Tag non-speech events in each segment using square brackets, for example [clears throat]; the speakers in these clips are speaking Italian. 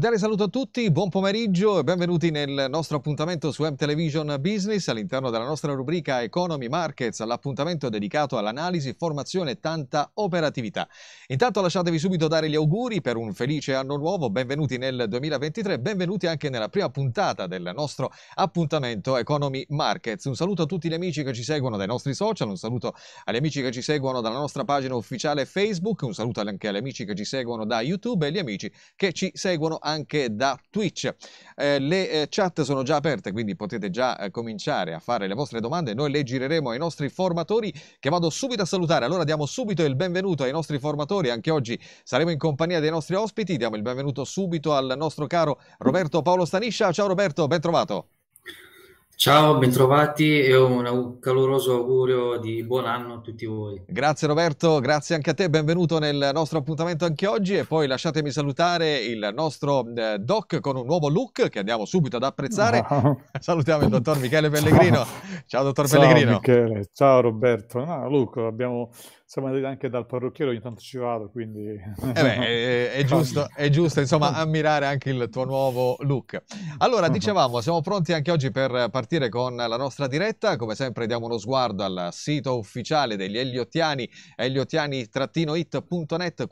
cordiale saluto a tutti, buon pomeriggio e benvenuti nel nostro appuntamento su M Television Business all'interno della nostra rubrica Economy Markets, l'appuntamento dedicato all'analisi, formazione e tanta operatività. Intanto lasciatevi subito dare gli auguri per un felice anno nuovo, benvenuti nel 2023, benvenuti anche nella prima puntata del nostro appuntamento Economy Markets. Un saluto a tutti gli amici che ci seguono dai nostri social, un saluto agli amici che ci seguono dalla nostra pagina ufficiale Facebook, un saluto anche agli amici che ci seguono da YouTube e agli amici che ci seguono seguono anche da Twitch. Eh, le eh, chat sono già aperte, quindi potete già eh, cominciare a fare le vostre domande. Noi le gireremo ai nostri formatori che vado subito a salutare. Allora diamo subito il benvenuto ai nostri formatori. Anche oggi saremo in compagnia dei nostri ospiti. Diamo il benvenuto subito al nostro caro Roberto Paolo Staniscia. Ciao Roberto, ben trovato. Ciao, bentrovati e un caloroso augurio di buon anno a tutti voi. Grazie Roberto, grazie anche a te, benvenuto nel nostro appuntamento anche oggi e poi lasciatemi salutare il nostro eh, doc con un nuovo look che andiamo subito ad apprezzare. No. [laughs] Salutiamo il dottor Michele Pellegrino. Ciao, Ciao dottor Ciao, Pellegrino. Michele. Ciao Roberto. No, Luca, abbiamo siamo andati anche dal parrucchiere, ogni tanto ci vado, quindi... Eh [laughs] beh, è, è, giusto, è giusto, insomma, ammirare anche il tuo nuovo look. Allora, dicevamo, siamo pronti anche oggi per partire con la nostra diretta. Come sempre diamo uno sguardo al sito ufficiale degli Eliottiani, eliottiani-it.net,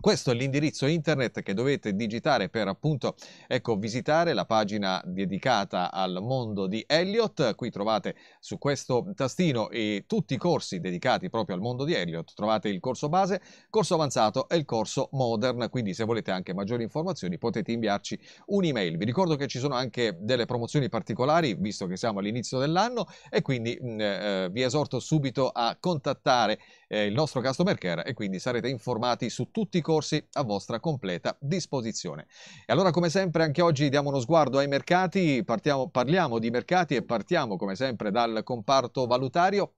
questo è l'indirizzo internet che dovete digitare per appunto ecco, visitare la pagina dedicata al mondo di Elliot. Qui trovate su questo tastino tutti i corsi dedicati proprio al mondo di Elliot. Trovate il corso base, corso avanzato e il corso modern. Quindi se volete anche maggiori informazioni potete inviarci un'email. Vi ricordo che ci sono anche delle promozioni particolari visto che siamo all'inizio dell'anno e quindi mm, eh, vi esorto subito a contattare eh, il nostro customer care e quindi sarete informati su tutti i corsi a vostra completa disposizione. E allora come sempre anche oggi diamo uno sguardo ai mercati, partiamo, parliamo di mercati e partiamo come sempre dal comparto valutario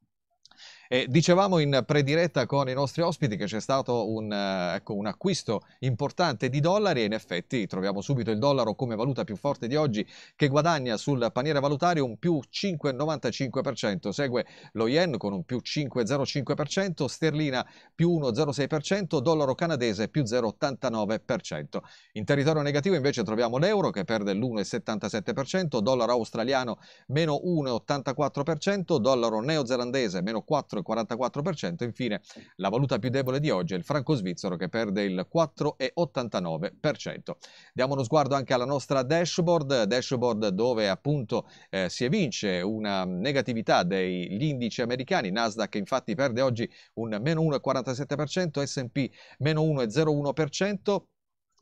e dicevamo in prediretta con i nostri ospiti che c'è stato un, eh, ecco, un, acquisto importante di dollari e in effetti troviamo subito il dollaro come valuta più forte di oggi che guadagna sul paniere valutario un più 5,95%, segue lo yen con un più 5,05%, sterlina più 1,06%, dollaro canadese più 0,89%. In territorio negativo invece troviamo l'euro che perde l'1,77%, dollaro australiano meno 1,84%, dollaro neozelandese meno 4 44%. Infine, la valuta più debole di oggi è il franco svizzero che perde il 4,89%. Diamo uno sguardo anche alla nostra dashboard, dashboard dove appunto eh, si evince una negatività degli indici americani. Nasdaq infatti perde oggi un meno 1,47%, S&P meno 1,01%.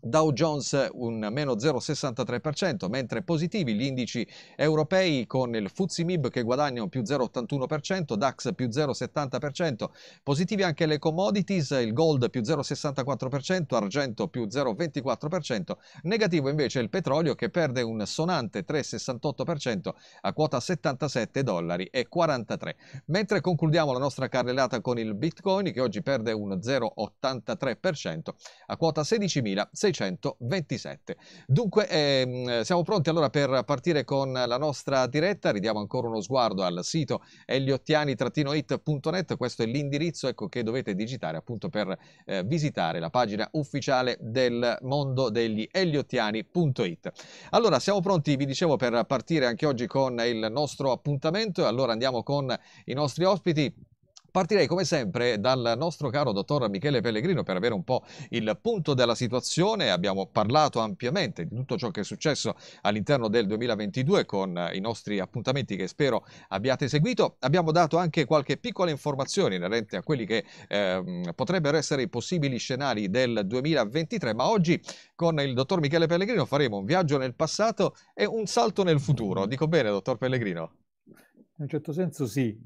Dow Jones un meno 0,63%, mentre positivi gli indici europei con il FTSE MIB che guadagna un più 0,81%, DAX più 0,70%, positivi anche le commodities, il gold più 0,64%, argento più 0,24%, negativo invece il petrolio che perde un sonante 3,68% a quota 77 dollari e 43. Mentre concludiamo la nostra carrellata con il Bitcoin che oggi perde un 0,83% a quota 16.600 627. Dunque ehm, siamo pronti allora per partire con la nostra diretta, ridiamo ancora uno sguardo al sito eliottiani-it.net, questo è l'indirizzo ecco, che dovete digitare appunto per eh, visitare la pagina ufficiale del mondo degli eliottiani.it. Allora siamo pronti, vi dicevo, per partire anche oggi con il nostro appuntamento, allora andiamo con i nostri ospiti. Partirei come sempre dal nostro caro dottor Michele Pellegrino per avere un po' il punto della situazione. Abbiamo parlato ampiamente di tutto ciò che è successo all'interno del 2022 con i nostri appuntamenti che spero abbiate seguito. Abbiamo dato anche qualche piccola informazione inerente a quelli che eh, potrebbero essere i possibili scenari del 2023, ma oggi con il dottor Michele Pellegrino faremo un viaggio nel passato e un salto nel futuro. Dico bene, dottor Pellegrino? In un certo senso sì,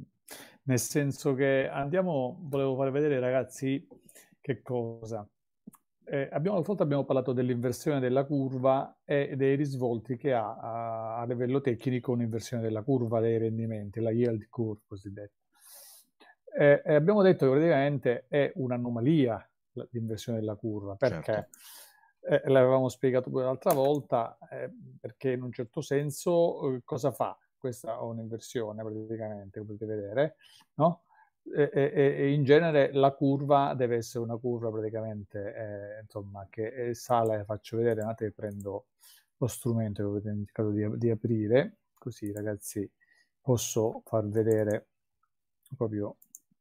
nel senso che andiamo, volevo far vedere ragazzi che cosa. Eh, abbiamo, l'altra volta abbiamo parlato dell'inversione della curva e dei risvolti che ha a, a livello tecnico un'inversione della curva dei rendimenti, la yield curve cosiddetta. Eh, abbiamo detto che praticamente è un'anomalia l'inversione della curva, perché certo. eh, l'avevamo spiegato pure l'altra volta, eh, perché in un certo senso eh, cosa fa? Questa è un'inversione praticamente, come potete vedere, no? e, e, in genere la curva deve essere una curva praticamente eh, insomma, che sale, faccio vedere, andate prendo lo strumento che avete indicato di, di aprire, così ragazzi posso far vedere proprio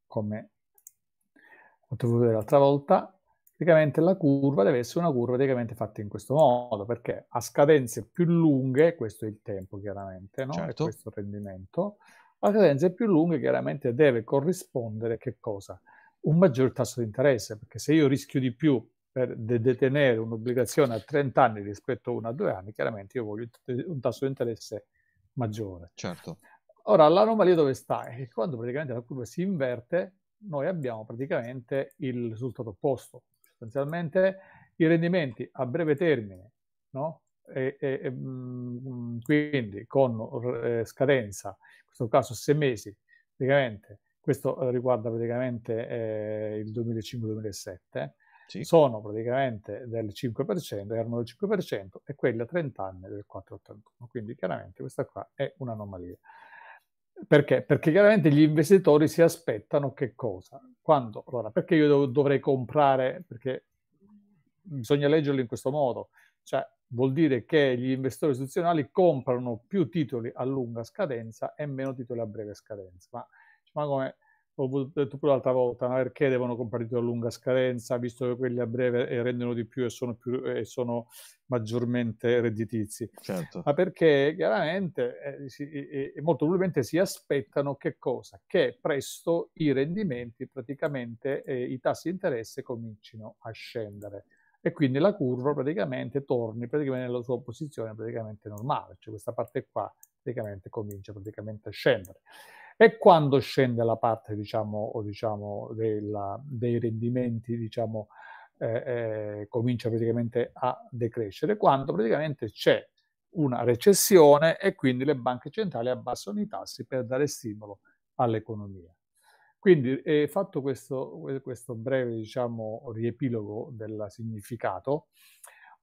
come ho potuto vedere l'altra volta, praticamente la curva deve essere una curva praticamente fatta in questo modo, perché a scadenze più lunghe, questo è il tempo chiaramente, no? Certo. questo il rendimento, a cadenze più lunghe chiaramente deve corrispondere che cosa? Un maggior tasso di interesse, perché se io rischio di più per de- detenere un'obbligazione a 30 anni rispetto a una a 2 anni, chiaramente io voglio un tasso di interesse maggiore. Certo. Ora, l'anomalia dove sta? È che quando praticamente la curva si inverte, noi abbiamo praticamente il risultato opposto. Sostanzialmente i rendimenti a breve termine, no? e, e, e, mm, quindi con eh, scadenza questo caso sei mesi, praticamente, questo riguarda praticamente eh, il 2005-2007, sì. sono praticamente del 5%, erano del 5% e quelli a 30 anni del 4,81. Quindi chiaramente questa qua è un'anomalia. Perché? Perché chiaramente gli investitori si aspettano che cosa? Quando? Allora, perché io dov- dovrei comprare? Perché bisogna leggerlo in questo modo. Cioè, vuol dire che gli investitori istituzionali comprano più titoli a lunga scadenza e meno titoli a breve scadenza. Ma, ma come ho detto pure l'altra volta, ma perché devono comprare titoli a lunga scadenza, visto che quelli a breve eh, rendono di più e sono, più, e sono maggiormente redditizi? Certo. Ma perché chiaramente eh, si, e, e molto probabilmente si aspettano che cosa? Che presto i rendimenti, praticamente eh, i tassi di interesse comincino a scendere e quindi la curva praticamente torni praticamente nella sua posizione praticamente normale, cioè questa parte qua praticamente comincia praticamente a scendere. E quando scende la parte, diciamo, diciamo della, dei rendimenti, diciamo, eh, eh, comincia praticamente a decrescere? Quando praticamente c'è una recessione e quindi le banche centrali abbassano i tassi per dare stimolo all'economia. Quindi, eh, fatto questo, questo breve, diciamo, riepilogo del significato,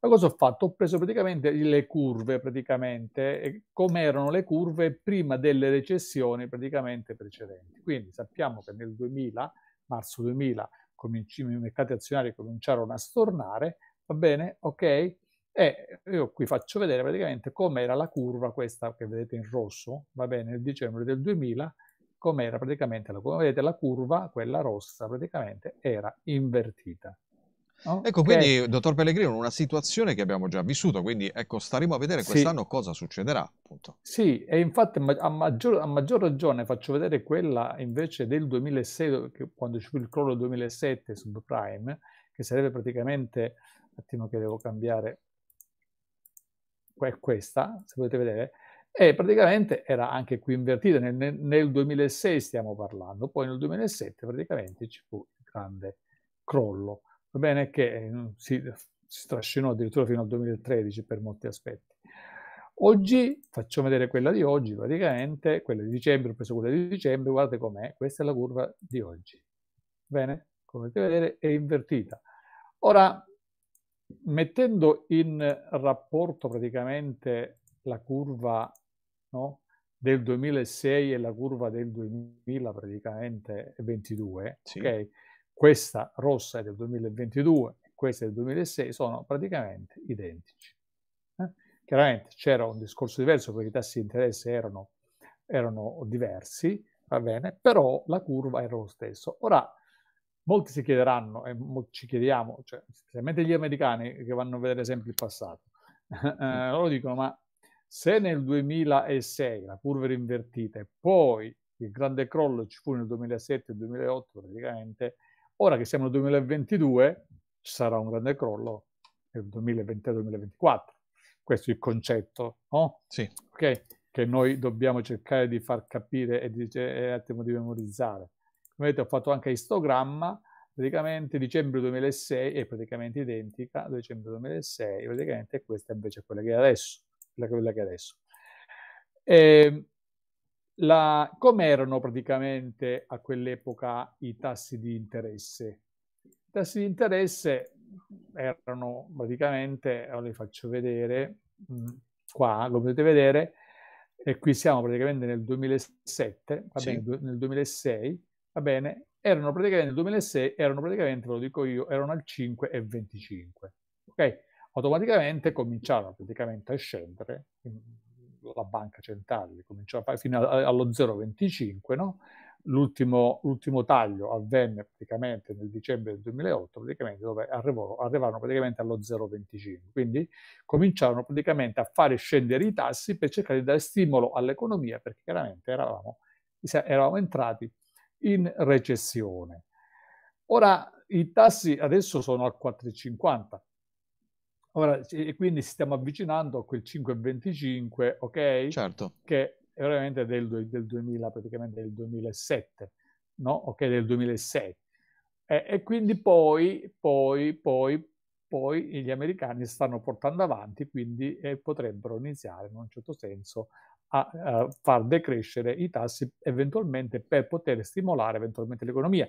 cosa ho fatto? Ho preso praticamente le curve, praticamente, come erano le curve prima delle recessioni praticamente precedenti. Quindi sappiamo che nel 2000, marzo 2000, i mercati azionari cominciarono a stornare, va bene? Ok? E io qui faccio vedere praticamente com'era la curva, questa che vedete in rosso, va bene, nel dicembre del 2000, com'era praticamente, come vedete la curva, quella rossa, praticamente era invertita. No? Ecco, okay. quindi, dottor Pellegrino, una situazione che abbiamo già vissuto, quindi ecco, staremo a vedere quest'anno sì. cosa succederà. Appunto. Sì, e infatti a maggior, a maggior, ragione faccio vedere quella invece del 2006, quando ci fu il crollo del 2007 subprime, che sarebbe praticamente, un attimo che devo cambiare, questa, se potete vedere, e praticamente era anche qui invertita, nel, nel 2006 stiamo parlando, poi nel 2007 praticamente ci fu il grande crollo, va bene che mm, si, si trascinò addirittura fino al 2013 per molti aspetti. Oggi, faccio vedere quella di oggi, praticamente, quella di dicembre, ho preso quella di dicembre, guardate com'è, questa è la curva di oggi. Bene? Come potete vedere è invertita. Ora, mettendo in rapporto praticamente la curva no? del 2006 e la curva del 2000 praticamente 22, sì. okay? Questa rossa è del 2022 e questa del 2006, sono praticamente identici. Eh? Chiaramente c'era un discorso diverso perché i tassi di interesse erano, erano diversi, va bene, però la curva era lo stesso. Ora, molti si chiederanno, e ci chiediamo, cioè, specialmente gli americani che vanno a vedere sempre il passato, [laughs] eh, loro dicono, ma se nel 2006 la curva era invertita e poi il grande crollo ci fu nel 2007 e 2008 praticamente, ora che siamo nel 2022 ci sarà un grande crollo nel 2023-2024. Questo è il concetto, no? Sì. Okay? Che noi dobbiamo cercare di far capire e di, e attimo di memorizzare. Come vedete ho fatto anche istogramma, praticamente dicembre 2006 è praticamente identica, dicembre 2006 praticamente questa invece è quella che è adesso quella che è adesso. Eh, come erano praticamente a quell'epoca i tassi di interesse? I tassi di interesse erano praticamente, ora li faccio vedere, mm, qua lo potete vedere, e qui siamo praticamente nel 2007, va sì. bene, nel 2006, va bene, erano praticamente nel 2006, erano praticamente, ve lo dico io, erano al 5,25. Ok? Automaticamente cominciarono praticamente a scendere, la banca centrale cominciò a fare fino allo 0,25, no? L'ultimo, l'ultimo, taglio avvenne praticamente nel dicembre del 2008, praticamente dove arrivò, arrivarono praticamente allo 0,25. Quindi cominciarono praticamente a fare scendere i tassi per cercare di dare stimolo all'economia, perché chiaramente eravamo, eravamo entrati in recessione. Ora i tassi adesso sono al 4,50. Ora, e quindi stiamo avvicinando a quel 5,25, ok? Certo. Che è veramente del, del 2000, praticamente del 2007, no? Ok, del 2006. E, e quindi poi, poi, poi, poi gli americani stanno portando avanti, quindi eh, potrebbero iniziare in un certo senso a, a far decrescere i tassi eventualmente per poter stimolare eventualmente l'economia.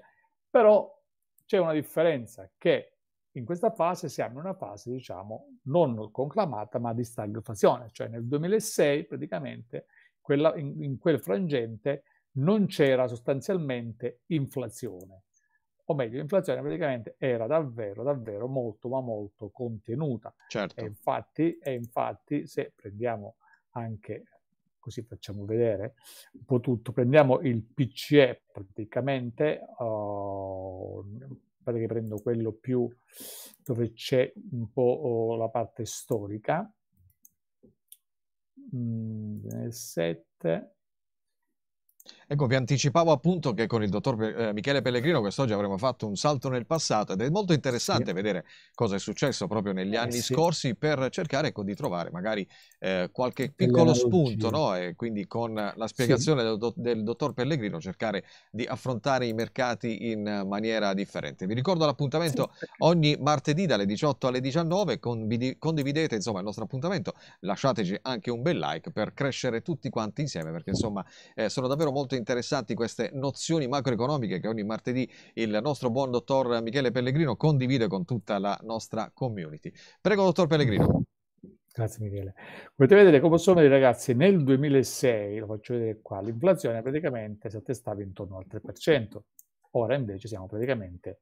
Però c'è una differenza che in questa fase siamo in una fase, diciamo, non conclamata, ma di stagflazione, cioè nel 2006 praticamente quella, in, in quel frangente non c'era sostanzialmente inflazione, o meglio, l'inflazione praticamente era davvero, davvero molto, ma molto contenuta. Certo. E infatti, e infatti se prendiamo anche così facciamo vedere un po' tutto. Prendiamo il PCE praticamente, uh, che prendo quello più dove c'è un po' la parte storica. Mm, 7 Ecco, vi anticipavo appunto che con il dottor eh, Michele Pellegrino quest'oggi avremmo fatto un salto nel passato ed è molto interessante sì. vedere cosa è successo proprio negli eh, anni sì. scorsi per cercare ecco, di trovare magari eh, qualche piccolo spunto, no? E quindi con la spiegazione sì. del, del, dottor Pellegrino cercare di affrontare i mercati in maniera differente. Vi ricordo l'appuntamento ogni martedì dalle 18 alle 19, Convidi- condividete insomma il nostro appuntamento, lasciateci anche un bel like per crescere tutti quanti insieme perché insomma eh, sono davvero molto interessanti queste nozioni macroeconomiche che ogni martedì il nostro buon dottor Michele Pellegrino condivide con tutta la nostra community. Prego, dottor Pellegrino. Grazie Michele. Potete vedere come sono vedere ragazzi, nel 2006, lo faccio vedere qua, l'inflazione praticamente si attestava intorno al 3%, ora invece siamo praticamente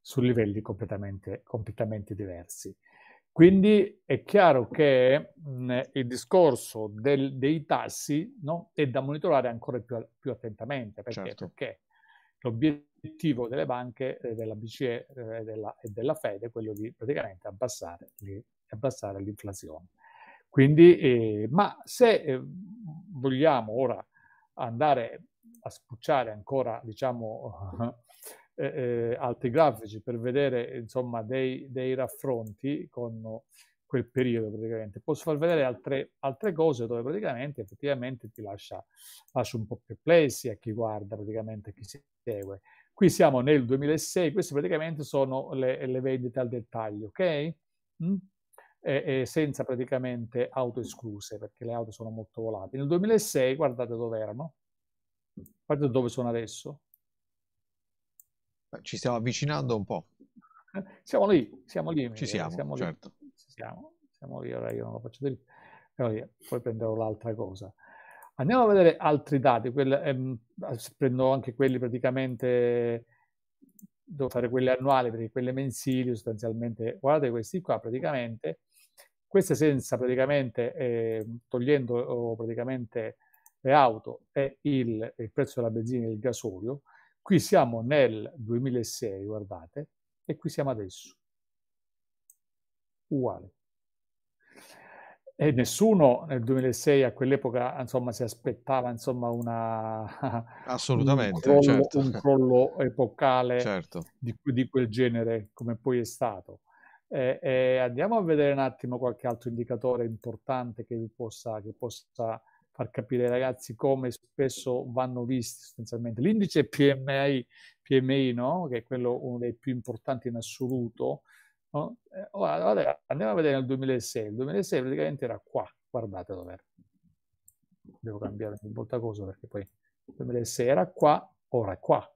su livelli completamente, completamente diversi. Quindi è chiaro che mh, il discorso del, dei tassi no, è da monitorare ancora più, più attentamente. Perché? Certo. Perché l'obiettivo delle banche, eh, della BCE eh, della, e della Fed è quello di praticamente abbassare, li, abbassare l'inflazione. Quindi, eh, ma se eh, vogliamo ora andare a spucciare ancora, diciamo, [laughs] eh, eh, altri grafici per vedere insomma dei, dei, raffronti con quel periodo praticamente. Posso far vedere altre, altre cose dove praticamente effettivamente ti lascia, lascia un po' perplessi a chi guarda praticamente, a chi segue. Qui siamo nel 2006, queste praticamente sono le, le vendite al dettaglio, ok? Mm? E, e senza praticamente auto escluse perché le auto sono molto volatili. Nel 2006, guardate dove erano, guardate dove sono adesso, ci stiamo avvicinando un po'. Siamo lì, siamo lì. Ci siamo, siamo certo. Lì. Siamo, siamo lì, ora io non lo faccio dritto. Poi prenderò l'altra cosa. Andiamo a vedere altri dati, quelli, ehm, prendo anche quelli praticamente, devo fare quelli annuali perché quelli mensili sostanzialmente, guardate questi qua praticamente, queste senza praticamente, eh, togliendo oh, praticamente le auto e il, il prezzo della benzina e il gasolio, Qui siamo nel 2006, guardate, e qui siamo adesso. Uguale. E nessuno nel 2006 a quell'epoca insomma, si aspettava insomma, una, [laughs] Assolutamente, un, crollo, certo. un crollo epocale certo. di, di, quel genere come poi è stato. E, e andiamo a vedere un attimo qualche altro indicatore importante che possa, che possa far capire ai ragazzi come spesso vanno visti sostanzialmente. L'indice PMI, PMI no? che è quello uno dei più importanti in assoluto, no? eh, ora, andiamo a vedere nel 2006. Il 2006 praticamente era qua, guardate dov'era. Devo cambiare ogni volta cosa perché poi il 2006 era qua, ora è qua.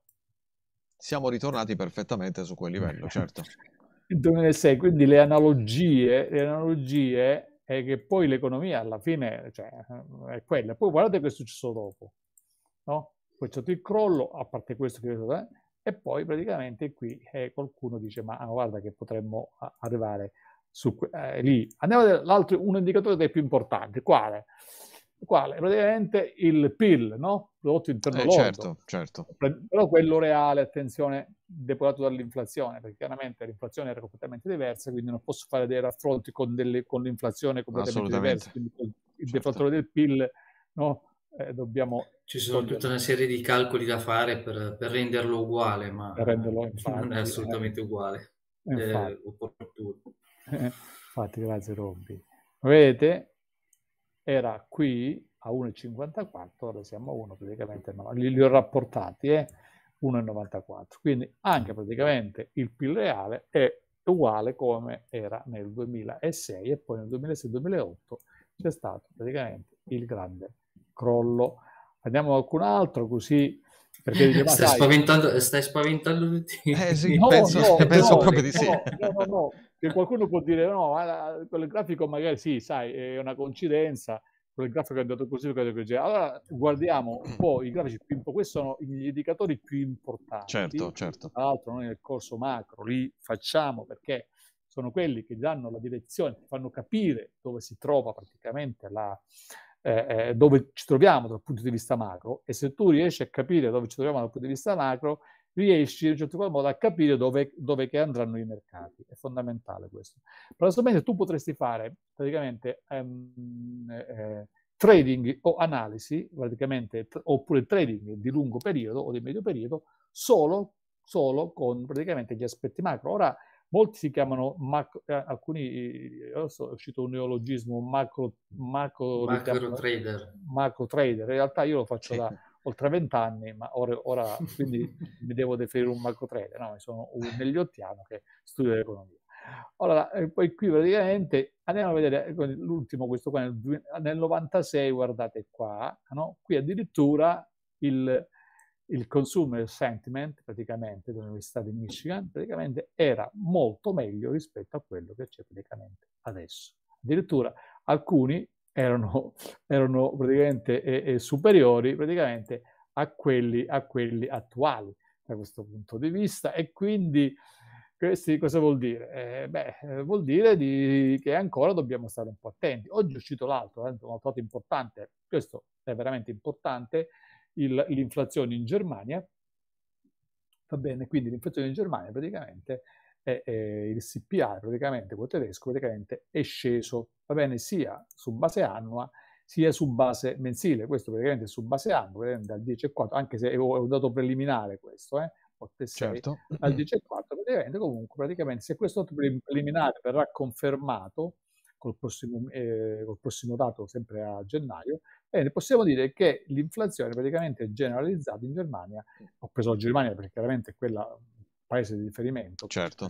Siamo ritornati perfettamente su quel livello, certo. [laughs] Il 2006, quindi le analogie, le analogie è che poi l'economia alla fine cioè, è quella. Poi guardate che è successo dopo, no? poi c'è stato il crollo, a parte questo che eh, e poi praticamente qui eh, qualcuno dice ma ah, guarda che potremmo arrivare su, eh, lì. Andiamo a vedere un indicatore dei più importanti, quale? Quale? Praticamente il PIL, no? Prodotto interno eh, lordo. Certo, certo. Però quello reale, attenzione, depurato dall'inflazione, perché chiaramente l'inflazione era completamente diversa, quindi non posso fare dei raffronti con, delle, con l'inflazione completamente diversa. Quindi il certo. deflattore del PIL, no? Eh, dobbiamo ci sono togliere. tutta una serie di calcoli da fare per, per renderlo uguale, ma renderlo, infatti, non è assolutamente eh, uguale. Infatti. È opportuno. infatti, grazie Robby. Vedete, era qui a 1,54, ora siamo a 1 praticamente, no, li, li ho rapportati, eh, 1,94. Quindi anche praticamente il PIL reale è uguale come era nel 2006 e poi nel 2006-2008 c'è stato praticamente il grande crollo. Andiamo a qualcun altro così perché dice, stai, sai, spaventando, stai spaventando tutti. Eh sì, no, penso, no, [laughs] penso no, proprio di sì. No, no, no, che qualcuno può dire no, quel grafico magari sì, sai, è una coincidenza, quel grafico è andato così, così. Allora guardiamo un po' i grafici più importanti, questi sono gli indicatori più importanti. Certo, certo. Tra l'altro noi nel corso macro li facciamo perché sono quelli che danno la direzione, fanno capire dove si trova praticamente la, eh, eh, dove ci troviamo dal punto di vista macro e se tu riesci a capire dove ci troviamo dal punto di vista macro, riesci in un certo modo a capire dove, dove andranno i mercati. È fondamentale questo. Paradossalmente tu potresti fare praticamente um, eh, trading o analisi, praticamente, oppure trading di lungo periodo o di medio periodo, solo, solo con praticamente gli aspetti macro. Ora, Molti si chiamano, macro, eh, alcuni, so, è uscito un neologismo, macro, macro, macro trader. Macro trader. In realtà io lo faccio da oltre 20 anni, ma ora, ora [laughs] quindi mi devo definire un macro trader. No, sono un negliottiano che studia l'economia. Allora, poi qui praticamente andiamo a vedere l'ultimo, questo qua nel, nel 96, guardate qua, no? qui addirittura il, il consumer sentiment praticamente dell'Università di Michigan praticamente era molto meglio rispetto a quello che c'è praticamente adesso. Addirittura alcuni erano, erano praticamente eh, eh, superiori praticamente a quelli, a quelli attuali da questo punto di vista e quindi questi cosa vuol dire? Eh, beh, eh, vuol dire di, che ancora dobbiamo stare un po' attenti. Oggi è uscito l'altro, eh, un altro dato importante, questo è veramente importante, il, l'inflazione in Germania. Va bene, quindi l'inflazione in Germania praticamente è, è il CPI, praticamente quello tedesco, praticamente è sceso, va bene, sia su base annua sia su base mensile, questo praticamente su base annua, dal 10,4, anche se è un dato preliminare questo, eh, 8,6, certo. al 10,4, praticamente comunque, praticamente se questo dato preliminare verrà confermato, col prossimo, eh, col prossimo dato sempre a gennaio, bene, possiamo dire che l'inflazione praticamente è generalizzata in Germania, ho preso la Germania perché chiaramente è quella paese di riferimento, certo.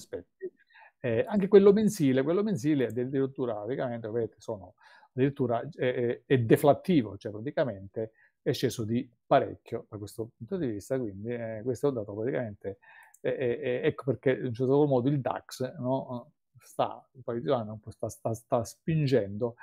eh, anche quello mensile, quello mensile addirittura praticamente vedete, sono addirittura è, è, deflattivo, cioè praticamente è sceso di parecchio da questo punto di vista, quindi eh, questo è un dato praticamente, eh, ecco perché in un certo modo il DAX no, sta, sta, sta, sta spingendo,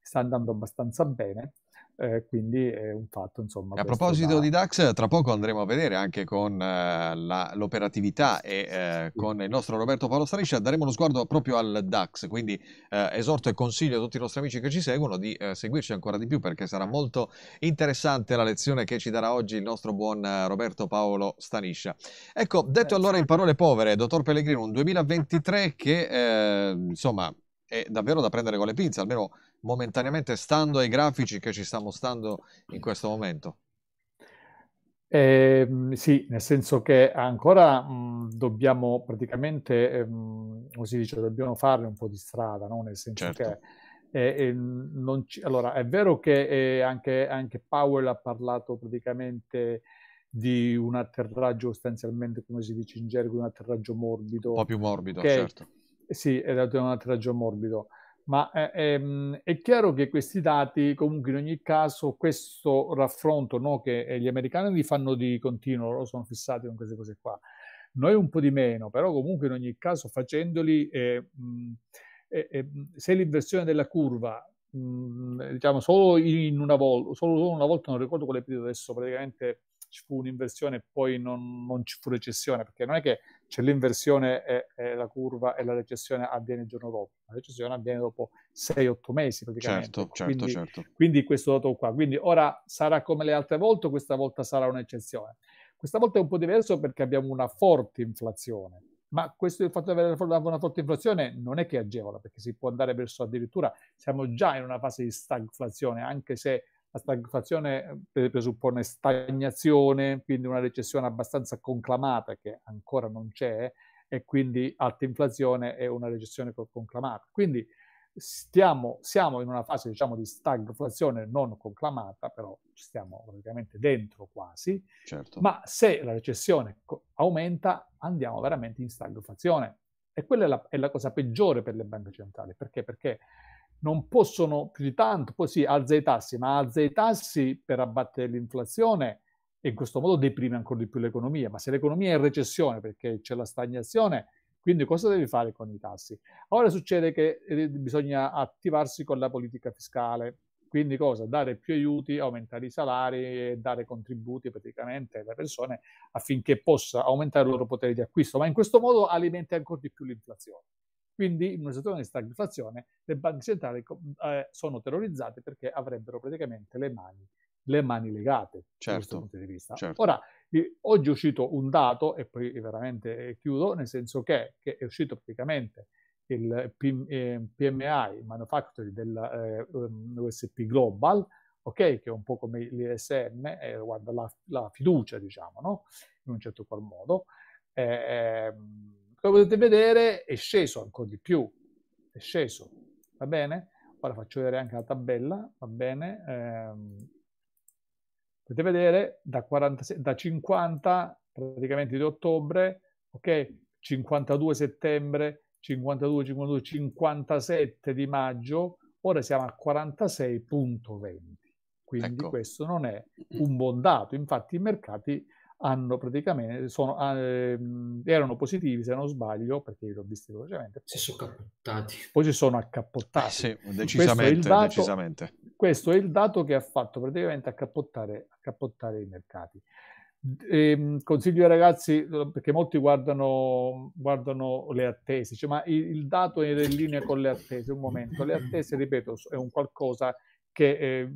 sta andando abbastanza bene eh, quindi è un fatto insomma. A proposito da... di DAX, tra poco andremo a vedere anche con eh, la, l'operatività e eh, sì. con il nostro Roberto Paolo Stariscia daremo uno sguardo proprio al DAX, quindi eh, esorto e consiglio a tutti i nostri amici che ci seguono di eh, seguirci ancora di più perché sarà molto interessante la lezione che ci darà oggi il nostro buon Roberto Paolo Staniscia. Ecco, detto allora in parole povere, dottor Pellegrino, un 2023 che insomma è davvero da prendere con le pinze, almeno momentaneamente stando ai grafici che ci sta mostrando in questo momento? Eh, sì, nel senso che ancora mh, dobbiamo praticamente, ehm, come si dice, dobbiamo fare un po' di strada, no? nel senso certo. che eh, eh, ci, allora, è vero che eh, anche, anche, Powell ha parlato praticamente di un atterraggio sostanzialmente, come si dice in gergo, un atterraggio morbido. Un po' più morbido, che, certo. Sì, è un atterraggio morbido ma è, eh, ehm, è, chiaro che questi dati, comunque in ogni caso, questo raffronto no, che eh, gli americani li fanno di continuo, loro sono fissati con queste cose qua, noi un po' di meno, però comunque in ogni caso facendoli, eh, mh, eh, se l'inversione della curva, mh, diciamo solo in una volta, solo una volta, non ricordo quale periodo adesso, praticamente ci fu un'inversione e poi non, non, ci fu recessione, perché non è che c'è l'inversione e, e, la curva e la recessione avviene il giorno dopo, la recessione avviene dopo 6-8 mesi praticamente. Certo, certo, quindi, certo. Quindi questo dato qua. Quindi ora sarà come le altre volte o questa volta sarà un'eccezione? Questa volta è un po' diverso perché abbiamo una forte inflazione ma questo il fatto di avere una forte inflazione non è che agevola, perché si può andare verso addirittura, siamo già in una fase di stagflazione, anche se la stagflazione eh, presuppone stagnazione, quindi una recessione abbastanza conclamata che ancora non c'è, e quindi alta inflazione e una recessione conclamata. Quindi stiamo, siamo in una fase diciamo, di stagflazione non conclamata, però stiamo praticamente dentro quasi, certo. ma se la recessione aumenta andiamo veramente in stagflazione e quella è la, è la, cosa peggiore per le banche centrali, perché? Perché non possono più di tanto, poi sì, alza i tassi, ma alza i tassi per abbattere l'inflazione e in questo modo deprime ancora di più l'economia, ma se l'economia è in recessione perché c'è la stagnazione, quindi cosa devi fare con i tassi? Ora succede che eh, bisogna attivarsi con la politica fiscale. Quindi cosa? Dare più aiuti, aumentare i salari, dare contributi praticamente alle persone affinché possa aumentare il loro potere di acquisto, ma in questo modo alimenta ancora di più l'inflazione. Quindi in una situazione di stagflazione le banche centrali eh, sono terrorizzate perché avrebbero praticamente le mani, le mani legate certo, da questo punto di vista. Certo. Ora, Oggi è uscito un dato, e poi veramente chiudo, nel senso che, che è uscito praticamente il PMI Manufacturing dell'USP eh, um, Global, ok, che è un po' come l'ISM, eh, riguarda la, la, fiducia, diciamo, no? in un certo qual modo. Eh, come potete vedere è sceso ancora di più, è sceso, va bene? Ora faccio vedere anche la tabella, va bene? Eh, Potete vedere da, 46, da 50 praticamente di ottobre, ok? 52 settembre, 52, 52, 57 di maggio, ora siamo a 46.20. Quindi ecco. questo non è un buon dato. Infatti i mercati hanno praticamente, sono, eh, erano positivi se non sbaglio, perché io l'ho visto velocemente. Si sono accappottati. Poi si sono accappottati. Eh sì, decisamente questo, dato, decisamente. questo è il dato che ha fatto praticamente accappottare, accappottare i mercati. E, ehm, consiglio ai ragazzi, perché molti guardano, guardano le attese, cioè, ma il, il, dato è in linea con le attese, un momento, le attese, ripeto, è un qualcosa che eh,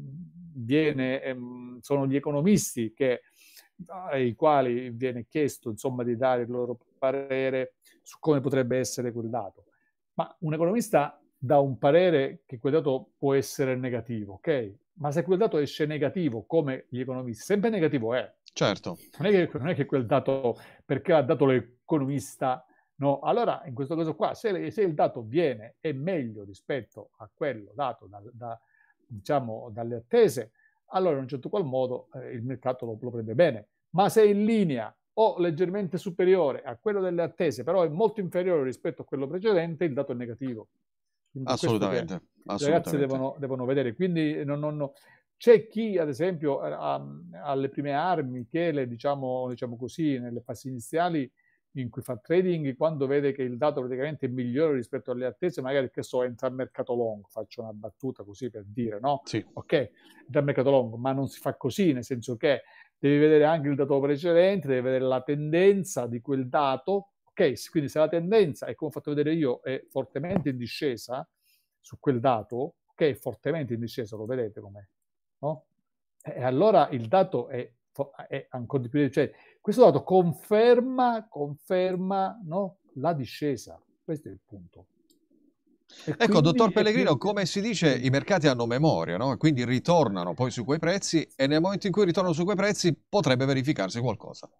viene, eh, sono gli economisti che ai quali viene chiesto insomma, di dare il loro parere su come potrebbe essere quel dato. Ma un economista dà un parere che quel dato può essere negativo, ok? Ma se quel dato esce negativo, come gli economisti, sempre negativo è. Certo. Non è che, non è che quel dato, perché ha dato l'economista, no? Allora, in questo caso qua, se, se il dato viene è meglio rispetto a quello dato da, da, diciamo, dalle attese, allora in un certo qual modo eh, il mercato lo, lo, prende bene. Ma se è in linea o leggermente superiore a quello delle attese, però è molto inferiore rispetto a quello precedente, il dato è negativo. Quindi assolutamente. assolutamente. I ragazzi devono, devono, vedere. Quindi non, non, c'è chi, ad esempio, ha, ha le prime armi che, le, diciamo, diciamo così, nelle fasi iniziali in cui fa trading, quando vede che il dato praticamente è migliore rispetto alle attese, magari che so, entra al mercato long, faccio una battuta così per dire, no? Sì. Ok, entra al mercato long, ma non si fa così, nel senso che devi vedere anche il dato precedente, devi vedere la tendenza di quel dato, ok? Quindi se la tendenza, e come ho fatto vedere io, è fortemente in discesa su quel dato, ok, fortemente in discesa, lo vedete com'è, no? E allora il dato è, è ancora di più, cioè questo dato conferma, conferma no? la discesa. Questo è il punto. E ecco, quindi, dottor Pellegrino, quindi... come si dice, i mercati hanno memoria, no? quindi ritornano poi su quei prezzi e nel momento in cui ritornano su quei prezzi potrebbe verificarsi qualcosa.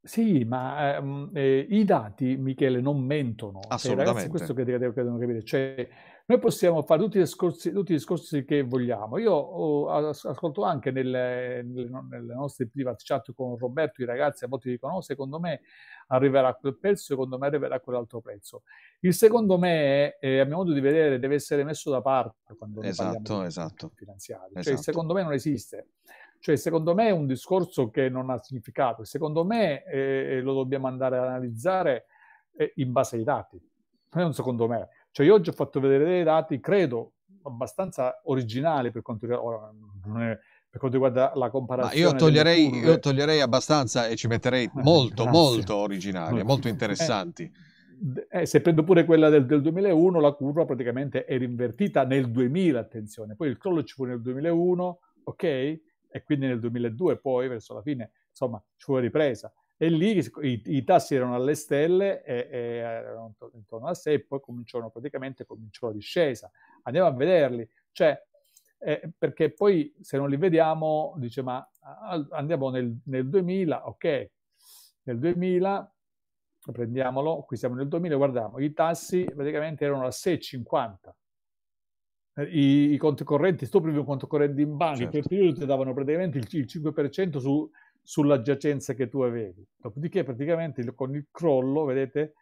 Sì, ma ehm, eh, i dati, Michele, non mentono. Assolutamente. Cioè, ragazzi, questo che devono capire. Cioè, noi possiamo fare tutti i discorsi, tutti i discorsi che vogliamo. Io ho, ascolto anche nelle, nelle, nelle, nostre private chat con Roberto, i ragazzi a volte dicono, no, secondo me arriverà quel prezzo, secondo me arriverà quell'altro prezzo. Il secondo me, eh, a mio modo di vedere, deve essere messo da parte quando esatto, parliamo esatto. finanziari. Esatto. Cioè, il secondo me non esiste. Cioè, secondo me è un discorso che non ha significato. Secondo me eh, lo dobbiamo andare ad analizzare eh, in base ai dati. [laughs] Non secondo me. Cioè io oggi ho fatto vedere dei dati, credo, abbastanza originali per quanto riguarda, per quanto riguarda la comparazione. Ma io toglierei, io toglierei abbastanza e ci metterei [laughs] molto, molto originali, molto interessanti. Eh, se prendo pure quella del, del, 2001, la curva praticamente era invertita nel 2000, attenzione, poi il crollo ci fu nel 2001, ok? E quindi nel 2002 poi, verso la fine, insomma, ci fu la ripresa. E lì i, i tassi erano alle stelle e, e erano intorno a 6 e poi cominciarono praticamente, cominciò la discesa. Andiamo a vederli, cioè, eh, perché poi se non li vediamo, dice, ma andiamo nel, nel 2000, ok, nel 2000 prendiamolo, qui siamo nel 2000, guardiamo, i tassi praticamente erano a 6,50. I, I, conti correnti, sto primo conto corrente in banca, certo. per periodo ti davano praticamente il, il 5% su, sulla giacenza che tu avevi. Dopodiché praticamente con il crollo, vedete,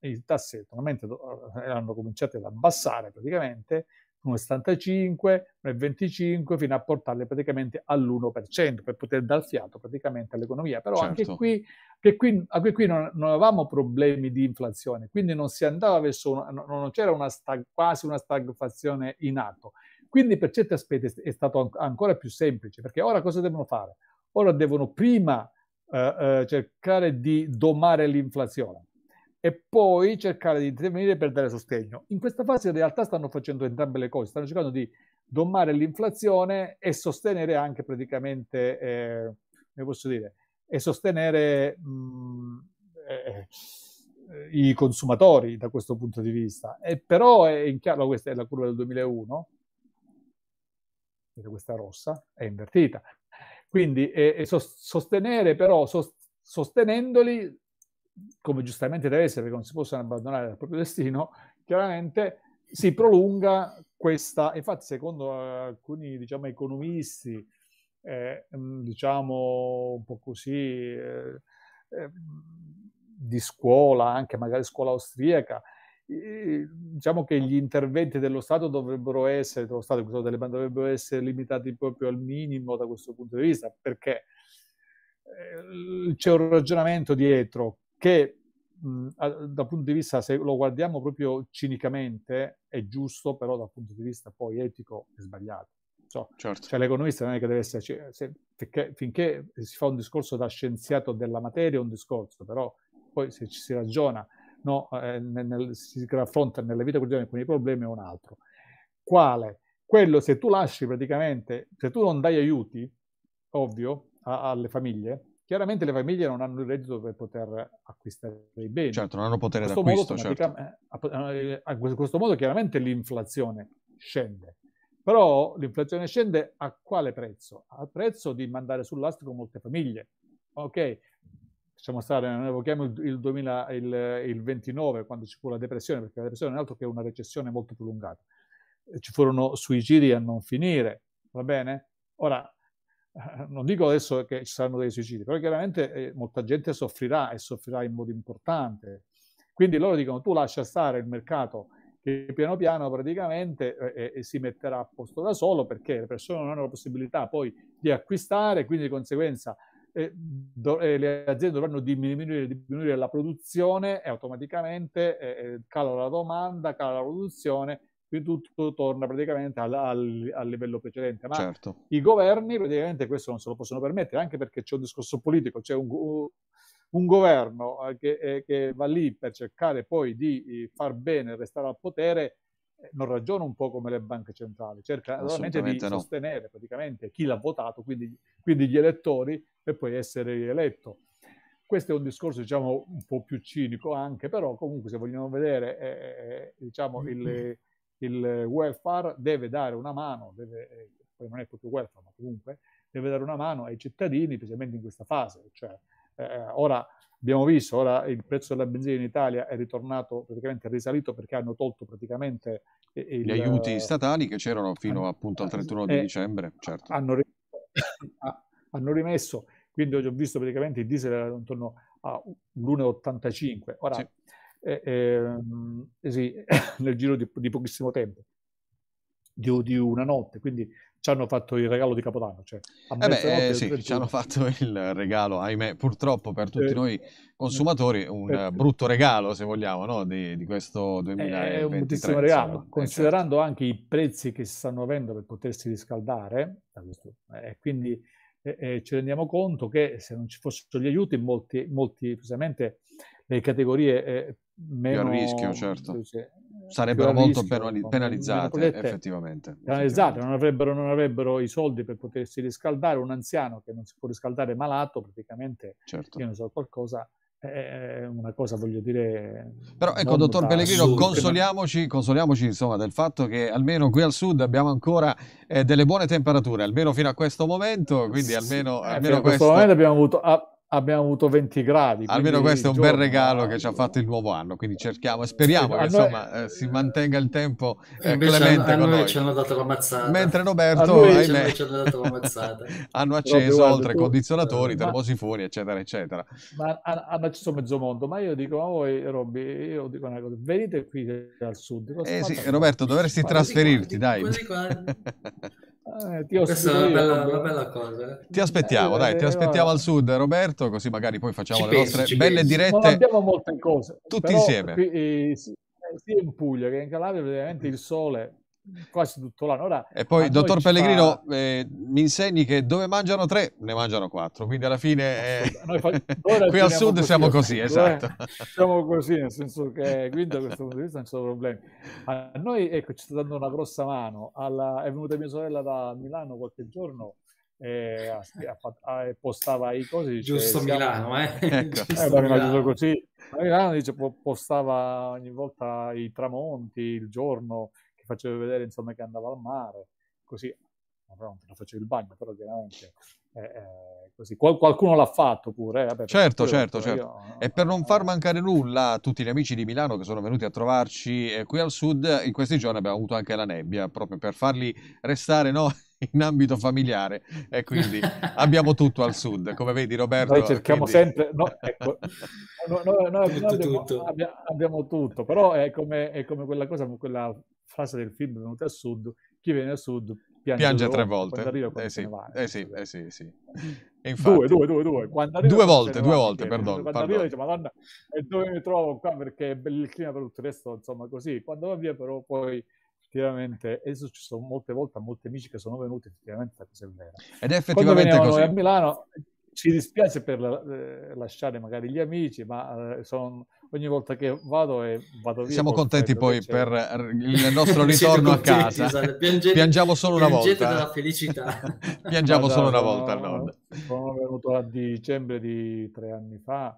eh, il tassi naturalmente eh, hanno cominciato ad abbassare praticamente 1,75, 1,25 fino a portarle praticamente all'1% per poter dar fiato praticamente all'economia. Però certo. anche qui, che qui, anche qui non, non, avevamo problemi di inflazione, quindi non si andava verso, una, non c'era una stag, quasi una stagflazione in atto. Quindi per certi aspetti è stato ancora più semplice, perché ora cosa devono fare? ora devono prima eh, eh, cercare di domare l'inflazione e poi cercare di intervenire per dare sostegno. In questa fase in realtà stanno facendo entrambe le cose, stanno cercando di domare l'inflazione e sostenere anche praticamente, eh, come posso dire, e sostenere mh, mm, eh, i consumatori da questo punto di vista. E però è in chiaro, questa è la curva del 2001, questa rossa, è invertita. Quindi eh, sostenere però, sostenendoli, come giustamente deve essere, perché non si possono abbandonare al proprio destino, chiaramente si prolunga questa, infatti secondo alcuni diciamo, economisti, eh, diciamo un po' così, eh, eh, di scuola, anche magari scuola austriaca, diciamo che gli interventi dello Stato dovrebbero essere, dello Stato, dovrebbero essere limitati proprio al minimo da questo punto di vista, perché eh, c'è un ragionamento dietro che mh, dal punto di vista, se lo guardiamo proprio cinicamente, è giusto, però dal punto di vista poi etico è sbagliato. So, certo. Cioè l'economista non è che deve essere, cioè, se, finché, finché si fa un discorso da scienziato della materia, è un discorso, però poi se ci si ragiona no, eh, nel, si raffronta nella vita quotidiana con i problemi è un altro. Quale? Quello se tu lasci praticamente, se tu non dai aiuti, ovvio, a, alle famiglie, chiaramente le famiglie non hanno il reddito per poter acquistare i beni. Certo, non hanno potere d'acquisto. Modo, certo. Eh, a questo modo chiaramente l'inflazione scende. Però l'inflazione scende a quale prezzo? Al prezzo di mandare sull'astrico molte famiglie. Ok, lasciamo stare, noi evochiamo il, il, 2000, il, il 29 quando ci fu la depressione, perché la depressione non è altro che una recessione molto prolungata. Ci furono suicidi a non finire, va bene? Ora, eh, [laughs] non dico adesso che ci saranno dei suicidi, però chiaramente eh, molta gente soffrirà e soffrirà in modo importante. Quindi loro dicono tu lascia stare il mercato che piano piano praticamente eh, eh, si metterà a posto da solo perché le persone non hanno la possibilità poi di acquistare, quindi di conseguenza eh, do, eh, le aziende dovranno diminuire, diminuire, la produzione e automaticamente eh, eh, cala la domanda, cala la produzione, quindi tutto torna praticamente al, al, al livello precedente. Ma certo. i governi praticamente questo non se lo possono permettere, anche perché c'è un discorso politico, c'è un, un governo eh, che, eh, che, va lì per cercare poi di far bene, restare al potere non ragiona un po' come le banche centrali, cerca veramente di no. sostenere praticamente chi l'ha votato, quindi, quindi, gli elettori, per poi essere rieletto. Questo è un discorso, diciamo, un po' più cinico anche, però comunque se vogliamo vedere, eh, eh diciamo, il, [clears throat] il, welfare deve dare una mano, deve, eh, poi non è proprio welfare, ma comunque deve dare una mano ai cittadini, specialmente in questa fase. Cioè, eh, ora Abbiamo visto, ora il prezzo della benzina in Italia è ritornato praticamente risalito perché hanno tolto praticamente il, gli aiuti statali che c'erano fino appunto al 31 di eh, dicembre. Certo. Hanno, [coughs] hanno, rimesso, quindi ho visto praticamente il diesel era intorno a 1,85. Ora, sì. Eh, eh, sì, [laughs] nel giro di, di pochissimo tempo, di, di, una notte, quindi ci hanno fatto il regalo di Capodanno. Cioè, eh beh, eh, sì, ci hanno fatto il regalo, ahimè, purtroppo per tutti eh, noi consumatori, un eh, brutto regalo, se vogliamo, no? di, di, questo 2023. È un bruttissimo regalo, insomma, considerando certo. anche i prezzi che si stanno avendo per potersi riscaldare, e quindi ci rendiamo conto che se non ci fossero gli aiuti, molti, molti precisamente le categorie meno... Più a rischio, certo. Cioè, Sarebbero molto rischio, penalizzate, effettivamente. Penalizzate, non avrebbero, non avrebbero, i soldi per potersi riscaldare. Un anziano che non si può riscaldare malato, praticamente, certo. io ne so qualcosa, è una cosa, voglio dire... Però ecco, dottor Pellegrino, consoliamoci, consoliamoci insomma, del fatto che almeno qui al sud abbiamo ancora eh, delle buone temperature, almeno fino a questo momento, quindi almeno... Eh, almeno questo... questo momento abbiamo avuto... Ah, abbiamo avuto 20 gradi. Almeno questo è un bel regalo che ci ha fatto il nuovo anno, quindi cerchiamo e speriamo che insomma noi... eh, si mantenga il tempo eh, clemente a, a con noi. ci hanno dato la mazzata. Mentre Roberto, ahimè, ci hanno, dato la mazzata. [laughs] hanno acceso Robby, oltre tu... condizionatori, termosifoni, eccetera, eccetera. Ma hanno acceso mezzo mondo, ma io dico, ma voi Robby, io dico una cosa, venite qui al sud. Eh sì, Roberto, dovresti trasferirti, dai. Eh, Questa è una bella, una bella, cosa. Eh. Ti aspettiamo, eh, dai, ti aspettiamo al sud, Roberto, così magari poi facciamo ci le penso, nostre belle penso. dirette. Non abbiamo molte cose. Tutti insieme. Qui, eh, sia in Puglia che in Calabria, praticamente il sole quasi tutto l'anno. Ora, e poi, dottor Pellegrino, fa... eh, mi insegni che dove mangiano tre, ne mangiano quattro. Quindi alla fine, eh... fa... [laughs] qui al sud così, siamo così, esatto. Eh? Siamo così, nel senso che quindi da questo punto di vista non ci sono problemi. A noi, ecco, ci sta dando una grossa mano. Alla... È venuta mia sorella da Milano qualche giorno e postava i cosi. Giusto siamo... Milano, eh? Ecco. [laughs] eh Milano. così. A Milano dice, postava ogni volta i tramonti, il giorno che facevo vedere insomma che andava al mare, così, non facevo il bagno, però chiaramente eh, eh, così. Qual- qualcuno l'ha fatto pure. Eh? Vabbè, certo, certo, certo. Io, e per non far mancare nulla a tutti gli amici di Milano che sono venuti a trovarci eh, qui al sud, in questi giorni abbiamo avuto anche la nebbia, proprio per farli restare no, [laughs] in ambito familiare e quindi abbiamo tutto al sud, come vedi Roberto. Noi cerchiamo quindi... sempre, no, ecco, no, no, no tutto, abbiamo, tutto. Abbiamo, abbiamo, tutto, però è come, è come quella cosa, quella frase del film Venuti al Sud, chi viene al Sud piange, piange tre volte. Arriva, eh, sì, va, eh, sì, eh sì, sì. Infatti, due, due, due, due. due volte, due volte, perdono. Quando arriva dice, madonna, e dove mi trovo qua perché è il clima per tutto il resto, insomma così. Quando va via però poi effettivamente è successo molte volte a molti amici che sono venuti, effettivamente la cosa è vera. Ed è effettivamente così. a Milano ci dispiace per eh, lasciare magari gli amici, ma eh, son, ogni volta che vado e vado via. Siamo contenti poi per il nostro [laughs] ritorno a casa. Esatto. Piangete, Piangiamo solo una volta. della felicità. [laughs] Piangiamo solo una volta al nord. Sono venuto a dicembre di tre anni fa,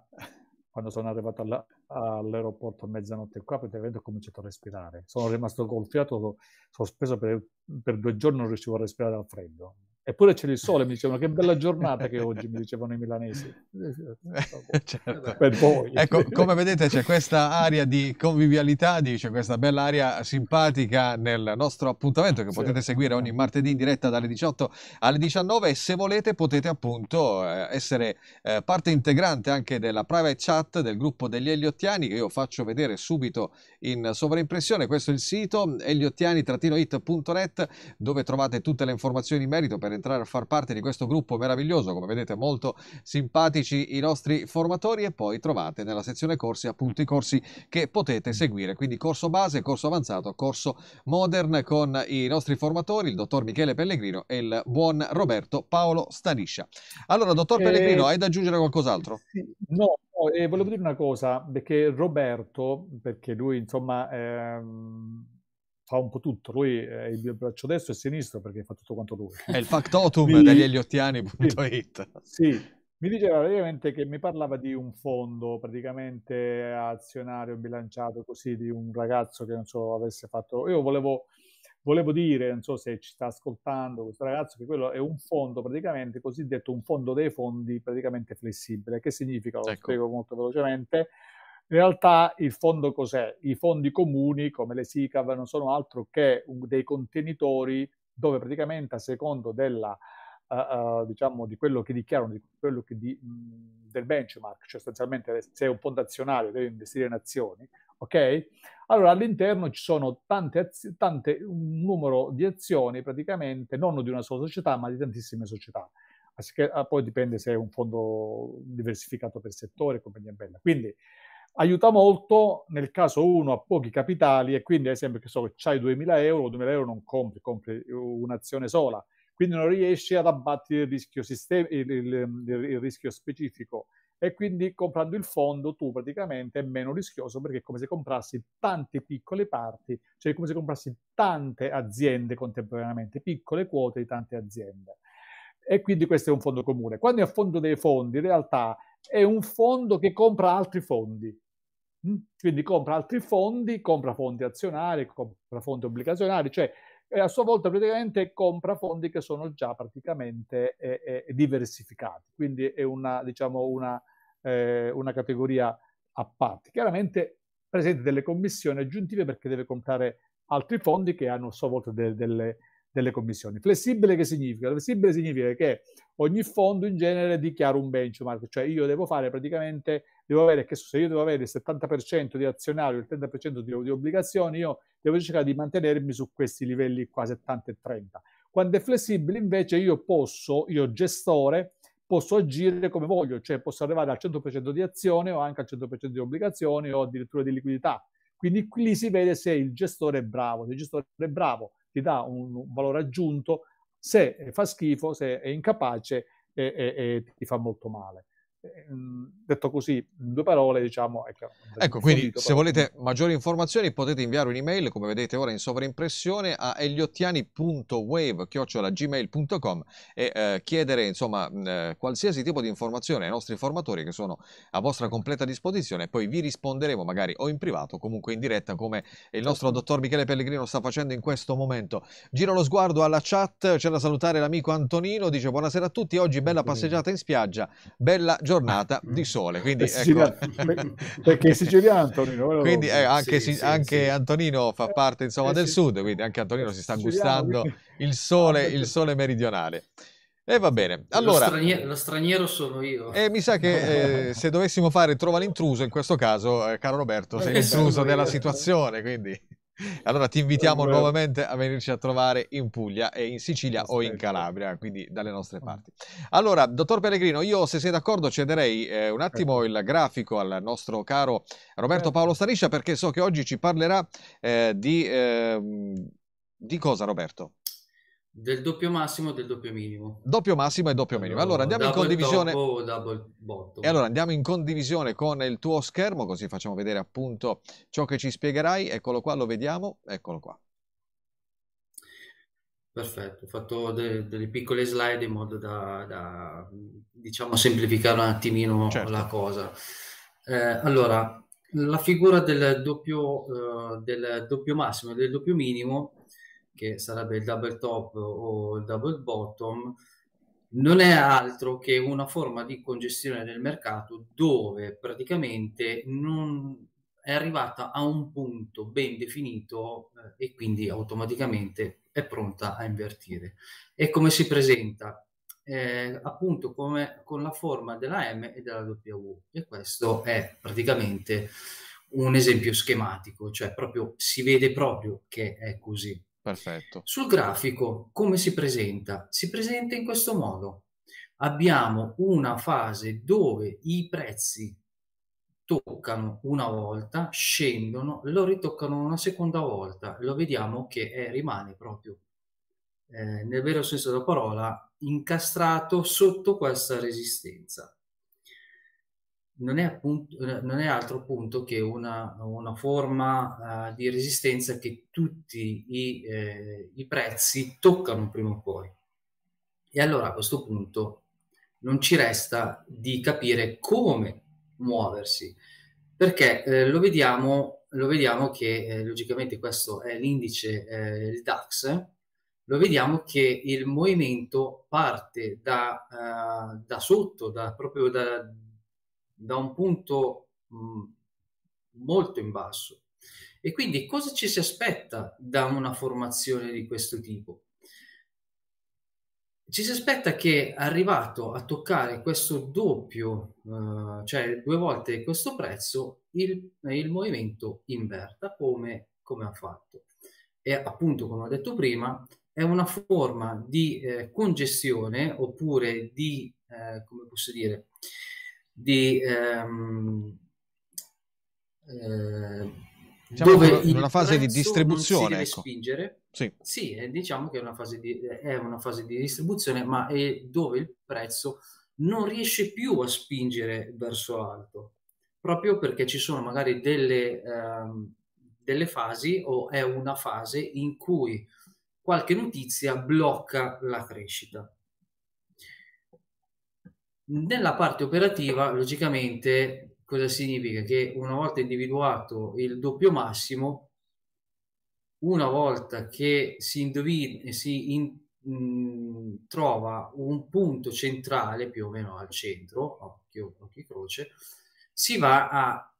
quando sono arrivato alla, all'aeroporto a mezzanotte qua, praticamente ho cominciato a respirare. Sono rimasto col fiato sospeso per, per due giorni, non riuscivo a respirare dal freddo. Eppure c'è il sole, mi dicevano che bella giornata che oggi, mi dicevano i milanesi. certo. Per voi. Ecco, come vedete c'è questa aria di convivialità, c'è questa bella aria simpatica nel nostro appuntamento che potete seguire ogni martedì in diretta dalle 18 alle 19 e se volete potete appunto eh, essere eh, parte integrante anche della private chat del gruppo degli Eliottiani che io faccio vedere subito in sovraimpressione. Questo è il sito eliottiani-it.net dove trovate tutte le informazioni in merito per entrare a far parte di questo gruppo meraviglioso, come vedete molto simpatici i nostri formatori e poi trovate nella sezione corsi appunto i corsi che potete seguire, quindi corso base, corso avanzato, corso modern con i nostri formatori, il dottor Michele Pellegrino e il buon Roberto Paolo Staniscia. Allora, dottor Pellegrino, eh, hai da aggiungere qualcos'altro? No, no eh, volevo dire una cosa, perché Roberto, perché lui insomma... Ehm fa un po' tutto, lui è il braccio destro e sinistro perché fa tutto quanto lui. È il factotum [laughs] mi... degli eliottiani.it. Sì, sì, mi diceva praticamente che mi parlava di un fondo praticamente azionario bilanciato così di un ragazzo che non so avesse fatto... Io volevo, volevo dire, non so se ci sta ascoltando questo ragazzo, che quello è un fondo praticamente cosiddetto un fondo dei fondi praticamente flessibile. Che significa? Lo ecco. spiego molto velocemente in realtà il fondo cos'è? I fondi comuni, come le SICAV, non sono altro che dei contenitori dove praticamente a secondo della, uh, uh, diciamo, di quello che dichiarano, di quello che di, mh, del benchmark, cioè sostanzialmente se è un fondo azionario deve investire in azioni, ok? Allora all'interno ci sono tante, tante, un numero di azioni praticamente, non di una sola società, ma di tantissime società. Ah, poi dipende se è un fondo diversificato per settore, compagnia bella. Quindi aiuta molto nel caso uno ha pochi capitali e quindi ad esempio che so che hai 2000 euro, 2000 euro non compri, compri un'azione sola, quindi non riesci ad abbattere il rischio, sistem- il, il, il rischio specifico e quindi comprando il fondo tu praticamente è meno rischioso perché è come se comprassi tante piccole parti, cioè come se comprassi tante aziende contemporaneamente, piccole quote di tante aziende. E quindi questo è un fondo comune. Quando è a fondo dei fondi, in realtà è un fondo che compra altri fondi. Mm? Quindi compra altri fondi, compra fondi azionari, compra fondi obbligazionari, cioè a sua volta praticamente compra fondi che sono già praticamente eh, eh, diversificati. Quindi è una, diciamo, una, eh, una categoria a parte. Chiaramente presenta delle commissioni aggiuntive perché deve comprare altri fondi che hanno a sua volta de- delle, delle commissioni. Flessibile che significa? Flessibile significa che ogni fondo in genere dichiara un benchmark, cioè io devo fare praticamente, devo avere, che se io devo avere il 70% di azionario, il 30% di, di, obbligazioni, io devo cercare di mantenermi su questi livelli qua 70 e 30. Quando è flessibile invece io posso, io gestore, posso agire come voglio, cioè posso arrivare al 100% di azione o anche al 100% di obbligazioni o addirittura di liquidità. Quindi qui si vede se il gestore è bravo, se il gestore è bravo ti dà un valore aggiunto, se fa schifo, se è incapace e, e, e ti fa molto male. Ehm, detto così, in due parole, diciamo... Ecco, ecco quindi se volete maggiori informazioni potete inviare un'email, come vedete ora in sovraimpressione, a eliottiani.wave.gmail.com e eh, chiedere insomma eh, qualsiasi tipo di informazione ai nostri formatori che sono a vostra completa disposizione e poi vi risponderemo magari o in privato o comunque in diretta come il nostro certo. dottor Michele Pellegrino sta facendo in questo momento. Giro lo sguardo alla chat, c'è da salutare l'amico Antonino, dice buonasera a tutti, oggi bella passeggiata in spiaggia, bella giornata di sole. Quindi, ecco. Perché è siciliano Antonino. [laughs] Quindi eh, anche, sì, sì, anche sì. Antonino fa parte insomma, eh, del sud, quindi anche Antonino si sta gustando quindi... il sole, il sole meridionale. E va bene. Allora, lo, straniero, lo straniero sono io. E mi sa che eh, se dovessimo fare trova l'intruso, in questo caso, eh, caro Roberto, sei l'intruso della situazione, quindi... Allora ti invitiamo eh, nuovamente a venirci a trovare in Puglia e in Sicilia Aspetta. o in Calabria, quindi dalle nostre parti. Allora, dottor Pellegrino, io se sei d'accordo cederei eh, un attimo il grafico al nostro caro Roberto. Paolo Stariscia perché so che oggi ci parlerà eh, di, ehm, di cosa Roberto? Del doppio massimo e del doppio minimo. Doppio massimo e doppio minimo. Allora andiamo in condivisione. E allora andiamo in condivisione con il tuo schermo, così facciamo vedere appunto ciò che ci spiegherai. Eccolo qua, lo vediamo. Eccolo qua. Perfetto, ho fatto de- delle piccole slide in modo da, da, diciamo semplificare un attimino certo. la cosa. Eh, allora, la figura del doppio, uh, del doppio massimo e del doppio minimo che sarebbe il double top o il double bottom, non è altro che una forma di congestione del mercato dove praticamente non è arrivata a un punto ben definito eh, e quindi automaticamente è pronta a invertire. E come si presenta? Eh, appunto come con la forma della M e della W e questo è praticamente un esempio schematico, cioè proprio si vede proprio che è così. Perfetto. Sul grafico, come si presenta? Si presenta in questo modo. Abbiamo una fase dove i prezzi toccano una volta, scendono, lo ritoccano una seconda volta. Lo vediamo che è, rimane proprio, eh, nel vero senso della parola, incastrato sotto questa resistenza non è, appunto, non è altro punto che una, una forma uh, di resistenza che tutti i, eh, i, prezzi toccano prima o poi. E allora a questo punto non ci resta di capire come muoversi, perché eh, lo, vediamo, lo vediamo che eh, logicamente questo è l'indice, eh, il DAX, lo vediamo che il movimento parte da, uh, da sotto, da, proprio da, da un punto mm, molto in basso. E quindi cosa ci si aspetta da una formazione di questo tipo? ci si aspetta che arrivato a toccare questo doppio, eh, cioè due volte questo prezzo, il, il movimento inverta come, come, ha fatto. E appunto, come ho detto prima, è una forma di eh, congestione oppure di, eh, come posso dire, di... Ehm, eh, diciamo dove in una fase di distribuzione. ecco. spingere. Sì, sì eh, diciamo che è una, fase di, è una fase di distribuzione, ma è dove il prezzo non riesce più a spingere verso l'alto, proprio perché ci sono magari delle, ehm, delle fasi o è una fase in cui qualche notizia blocca la crescita. Nella parte operativa, logicamente, Cosa significa? Che una volta individuato il doppio massimo, una volta che si, indovina, si in, mh, mm, trova un punto centrale, più o meno al centro, occhio, occhio croce, si va a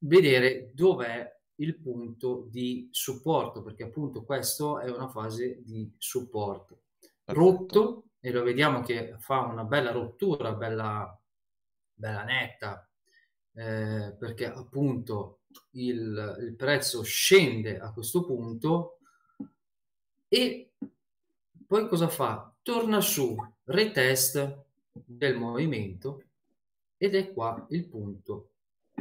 vedere dov'è il punto di supporto, perché appunto questo è una fase di supporto. Rotto, e lo vediamo che fa una bella rottura, bella, bella netta, eh, perché appunto il, il prezzo scende a questo punto e poi cosa fa? Torna su, retest del movimento ed è qua il punto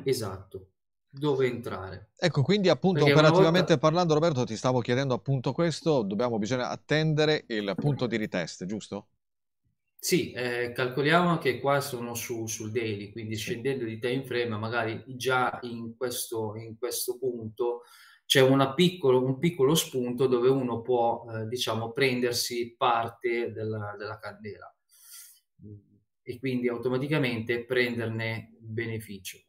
esatto dove entrare. Ecco, quindi appunto Perché operativamente volta... parlando Roberto ti stavo chiedendo appunto questo, dobbiamo bisogna attendere il punto di retest, giusto? Sì, eh, calcoliamo che qua sono su, sul daily, quindi scendendo di time frame, magari già in questo, in questo punto c'è piccolo, un piccolo spunto dove uno può, eh, diciamo, prendersi parte della, della candela e quindi automaticamente prenderne beneficio.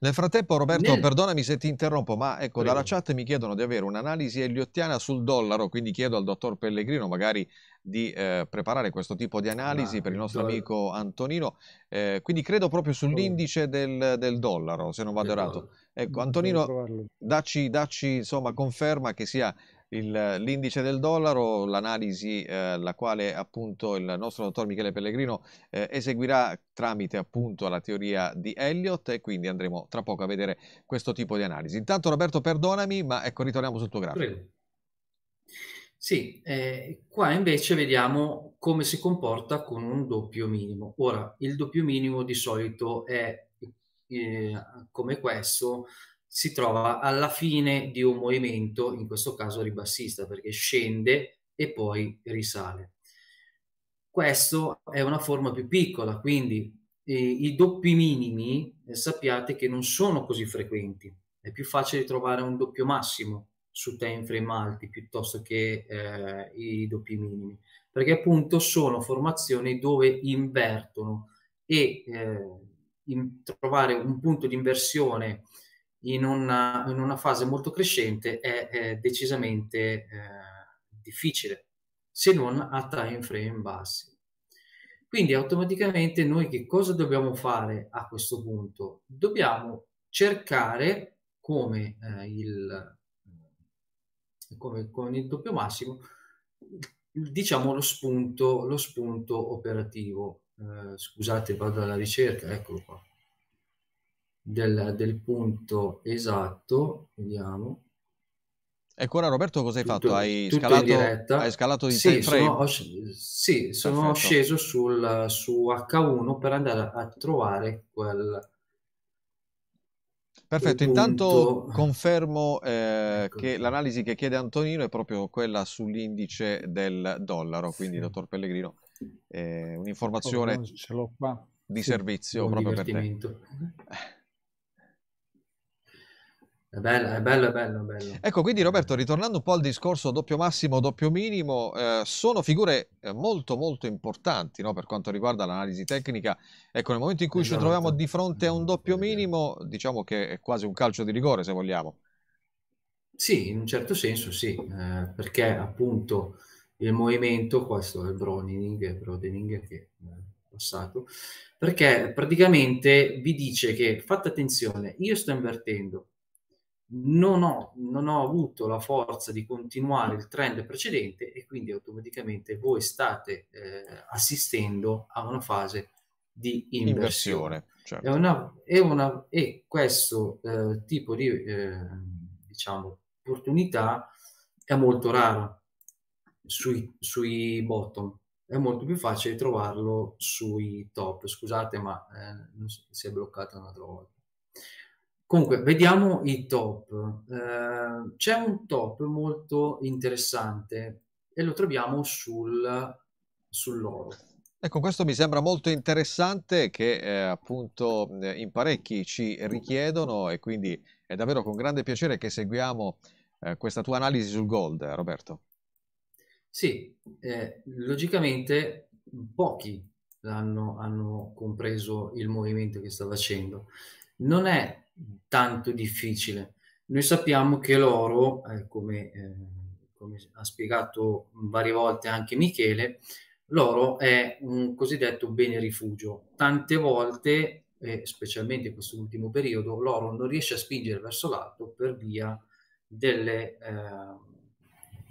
Nel frattempo, Roberto, Nel... perdonami se ti interrompo, ma ecco, Prego. dalla chat mi chiedono di avere un'analisi eliottiana sul dollaro, quindi chiedo al dottor Pellegrino magari di eh, preparare questo tipo di analisi ah, per il nostro dollaro. amico Antonino. Eh, quindi credo proprio sull'indice del, del dollaro, se non vado errato. Ecco, Antonino, dacci, dacci insomma conferma che sia l'indice del dollaro, l'analisi eh, la quale appunto il nostro dottor Michele Pellegrino eh, eseguirà tramite appunto la teoria di Elliott e quindi andremo tra poco a vedere questo tipo di analisi. Intanto Roberto perdonami, ma ecco ritorniamo sul tuo grafico. Sì, eh, qua invece vediamo come si comporta con un doppio minimo. Ora, il doppio minimo di solito è eh, come questo, si trova alla fine di un movimento, in questo caso ribassista, perché scende e poi risale. Questo è una forma più piccola, quindi eh, i doppi minimi eh, sappiate che non sono così frequenti. È più facile trovare un doppio massimo su time frame alti piuttosto che eh, i doppi minimi, perché appunto sono formazioni dove invertono e eh, in, trovare un punto di inversione in una, in una fase molto crescente è, è decisamente eh, difficile, se non a time frame bassi. Quindi automaticamente noi che cosa dobbiamo fare a questo punto? Dobbiamo cercare come, eh, il, come con il doppio massimo diciamo lo spunto, lo spunto operativo. Eh, scusate, vado alla ricerca, eccolo qua del, del punto esatto, vediamo. Ecco ora Roberto cosa hai tutto, fatto? Hai scalato, hai scalato di sì, sono, sì, sono Perfetto. sceso sul, su H1 per andare a trovare quel... Perfetto, intanto confermo eh, ecco. che l'analisi che chiede Antonino è proprio quella sull'indice del dollaro, quindi sì. dottor Pellegrino, eh, un'informazione oh, di sì, servizio proprio per te. È bello, è bello, è bello, bello. Ecco, quindi Roberto, ritornando un po' al discorso doppio massimo, doppio minimo, eh, sono figure eh, molto molto importanti no? per quanto riguarda l'analisi tecnica. Ecco, nel momento in cui esatto. ci troviamo di fronte a un doppio minimo, diciamo che è quasi un calcio di rigore, se vogliamo. Sì, in un certo senso sì, eh, perché appunto il movimento, questo è il Brodening, Brodening che è passato, perché praticamente vi dice che fate attenzione, io sto invertendo, non ho, non ho avuto la forza di continuare il trend precedente e quindi automaticamente voi state eh, assistendo a una fase di inversione. inversione certo. è una, è una, e questo eh, tipo di eh, diciamo, opportunità è molto raro sui, sui bottom è molto più facile trovarlo sui top. Scusate, ma eh, si è bloccato un'altra volta. Comunque, vediamo i top. Eh, c'è un top molto interessante e lo troviamo sul, sull'oro. Ecco, questo mi sembra molto interessante che eh, appunto eh, in parecchi ci richiedono e quindi è davvero con grande piacere che seguiamo eh, questa tua analisi sul gold, Roberto. Sì, eh, logicamente pochi hanno, hanno compreso il movimento che sta facendo. Non è tanto difficile. Noi sappiamo che l'oro, eh, come, eh, come, ha spiegato varie volte anche Michele, l'oro è un cosiddetto bene rifugio. Tante volte, eh, specialmente in questo ultimo periodo, l'oro non riesce a spingere verso l'alto per via delle, eh,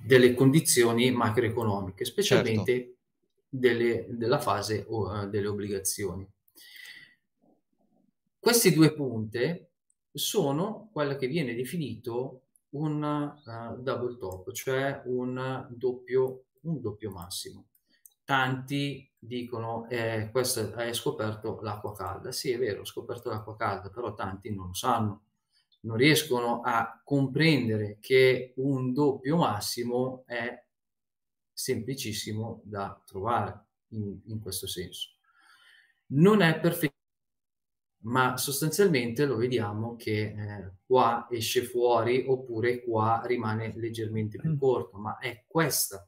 delle condizioni macroeconomiche, specialmente certo. delle, della fase uh, delle obbligazioni. Queste due punte sono quello che viene definito un uh, double top, cioè un doppio, un doppio massimo. Tanti dicono eh, questo hai scoperto l'acqua calda. Sì, è vero, ho scoperto l'acqua calda, però tanti non lo sanno, non riescono a comprendere che un doppio massimo è semplicissimo da trovare in, in questo senso. Non è perfetto ma sostanzialmente lo vediamo che eh, qua esce fuori oppure qua rimane leggermente più mm. corto, ma è questa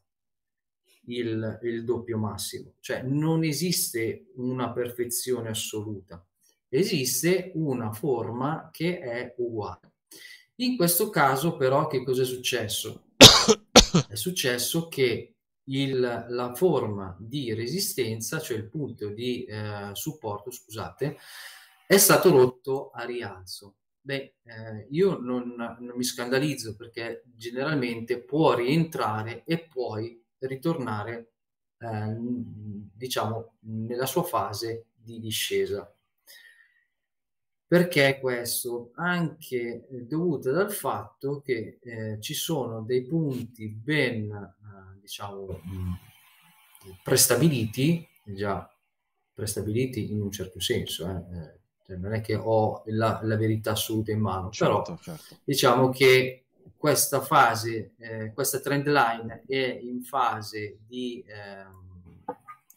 il, il doppio massimo, cioè non esiste una perfezione assoluta, esiste una forma che è uguale. In questo caso però che cosa è successo? [coughs] è successo che il, la forma di resistenza, cioè il punto di eh, supporto, scusate, è stato rotto a rialzo. Beh, eh, io non, non, mi scandalizzo perché generalmente può rientrare e poi ritornare, eh, diciamo, nella sua fase di discesa. Perché questo? Anche dovuto dal fatto che eh, ci sono dei punti ben, eh, diciamo, prestabiliti, già prestabiliti in un certo senso, eh, cioè, non è che ho la, la, verità assoluta in mano, certo, però certo. diciamo che questa fase, eh, questa trend line è in fase di eh,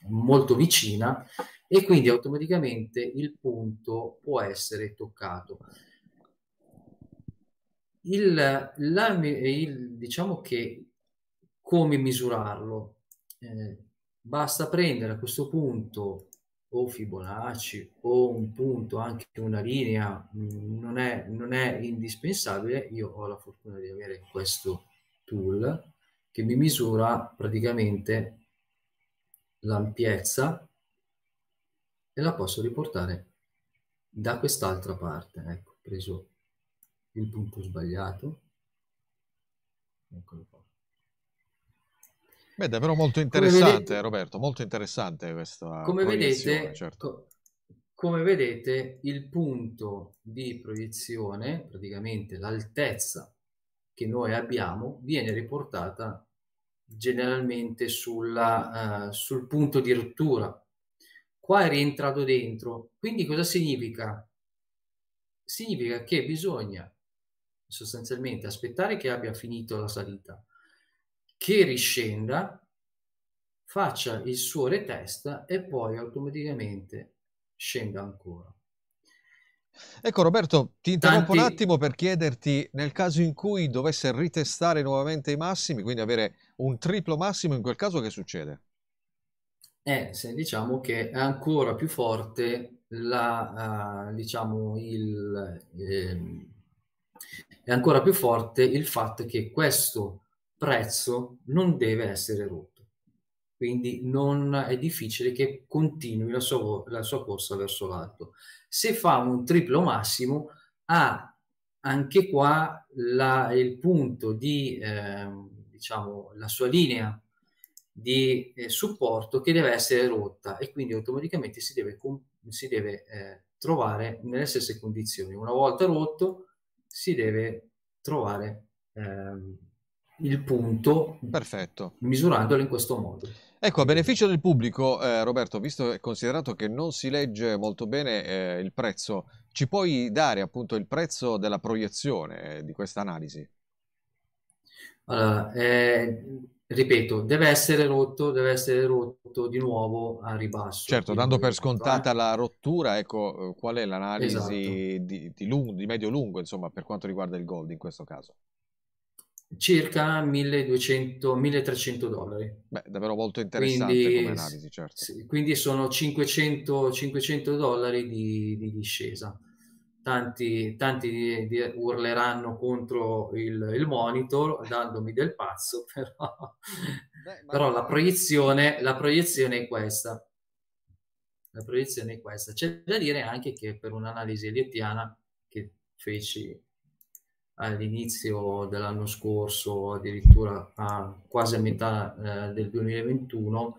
molto vicina e quindi automaticamente il punto può essere toccato. Il, la, il, diciamo che come misurarlo? Eh, basta prendere a questo punto o Fibonacci o un punto, anche una linea, mm, non è, non è indispensabile. Io ho la fortuna di avere questo tool che mi misura praticamente l'ampiezza e la posso riportare da quest'altra parte. Ecco, ho preso il punto sbagliato. Eccolo qua. Beh, davvero molto interessante, vedete, Roberto, molto interessante questa come vedete, certo. co- come vedete, il punto di proiezione, praticamente l'altezza che noi abbiamo, viene riportata generalmente sulla, uh, sul punto di rottura. Qua è rientrato dentro. Quindi cosa significa? Significa che bisogna sostanzialmente aspettare che abbia finito la salita che riscenda, faccia il suo retest e poi automaticamente scenda ancora. Ecco Roberto, ti interrompo Tanti... un attimo per chiederti nel caso in cui dovesse ritestare nuovamente i massimi, quindi avere un triplo massimo, in quel caso che succede? Eh, se diciamo che è ancora più forte la, uh, diciamo il, eh, è ancora più forte il fatto che questo prezzo non deve essere rotto. Quindi non è difficile che continui la sua, la sua corsa verso l'alto. Se fa un triplo massimo, ha anche qua la, il punto di, eh, diciamo, la sua linea di eh, supporto che deve essere rotta e quindi automaticamente si deve, si deve eh, trovare nelle stesse condizioni. Una volta rotto si deve trovare ehm, il punto Perfetto. misurandolo in questo modo. Ecco, a beneficio del pubblico, eh, Roberto, visto e considerato che non si legge molto bene eh, il prezzo, ci puoi dare appunto il prezzo della proiezione eh, di questa analisi? Allora, ripeto, deve essere rotto, deve essere rotto di nuovo a ribasso. Certo, dando per scontata la rottura, ecco, eh, qual è l'analisi esatto. di, di, lungo, di medio-lungo, insomma, per quanto riguarda il gold in questo caso? Circa 1200-1300 dollari. Beh, davvero molto interessante quindi, come analisi, certo. Sì, quindi sono 500, 500 dollari di, di discesa. Tanti, tanti di, di urleranno contro il, il, monitor dandomi del pazzo, [laughs] però, Beh, però la, proiezione, la proiezione è questa. La proiezione è questa. C'è da dire anche che per un'analisi eliottiana che feci all'inizio dell'anno scorso, addirittura a quasi a metà eh, del 2021,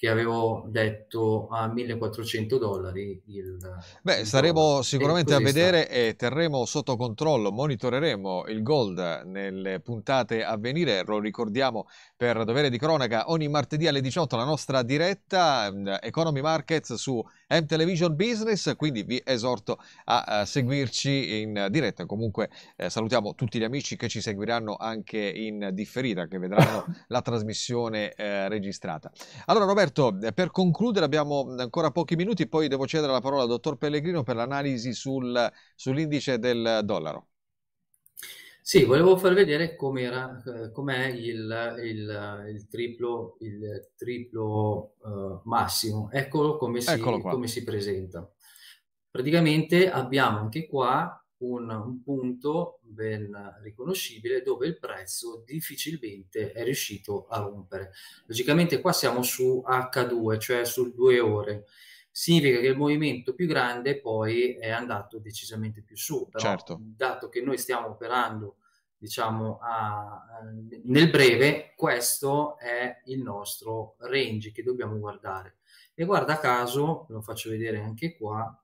che avevo detto a 1400 dollari il beh il staremo dollaro. sicuramente a vedere sta. e terremo sotto controllo monitoreremo il gold nelle puntate a venire lo ricordiamo per dovere di cronaca ogni martedì alle 18 la nostra diretta mm, Economy Markets su M Television Business, quindi vi esorto a, seguirci in diretta. Comunque eh, salutiamo tutti gli amici che ci seguiranno anche in differita, che vedranno [laughs] la trasmissione eh, registrata. Allora Roberto, eh, per concludere abbiamo ancora pochi minuti, poi devo cedere la parola al dottor Pellegrino per l'analisi sul, sull'indice del dollaro. Sì, volevo far vedere com'era, eh, com'è il, il, il triplo, il triplo uh, massimo. Eccolo come si, come si presenta. Praticamente abbiamo anche qua un, un, punto ben riconoscibile dove il prezzo difficilmente è riuscito a rompere. Logicamente qua siamo su H2, cioè su due ore. Significa che il movimento più grande poi è andato decisamente più su. Però, certo. dato che noi stiamo operando diciamo, a, nel breve, questo è il nostro range che dobbiamo guardare. E guarda caso, lo faccio vedere anche qua,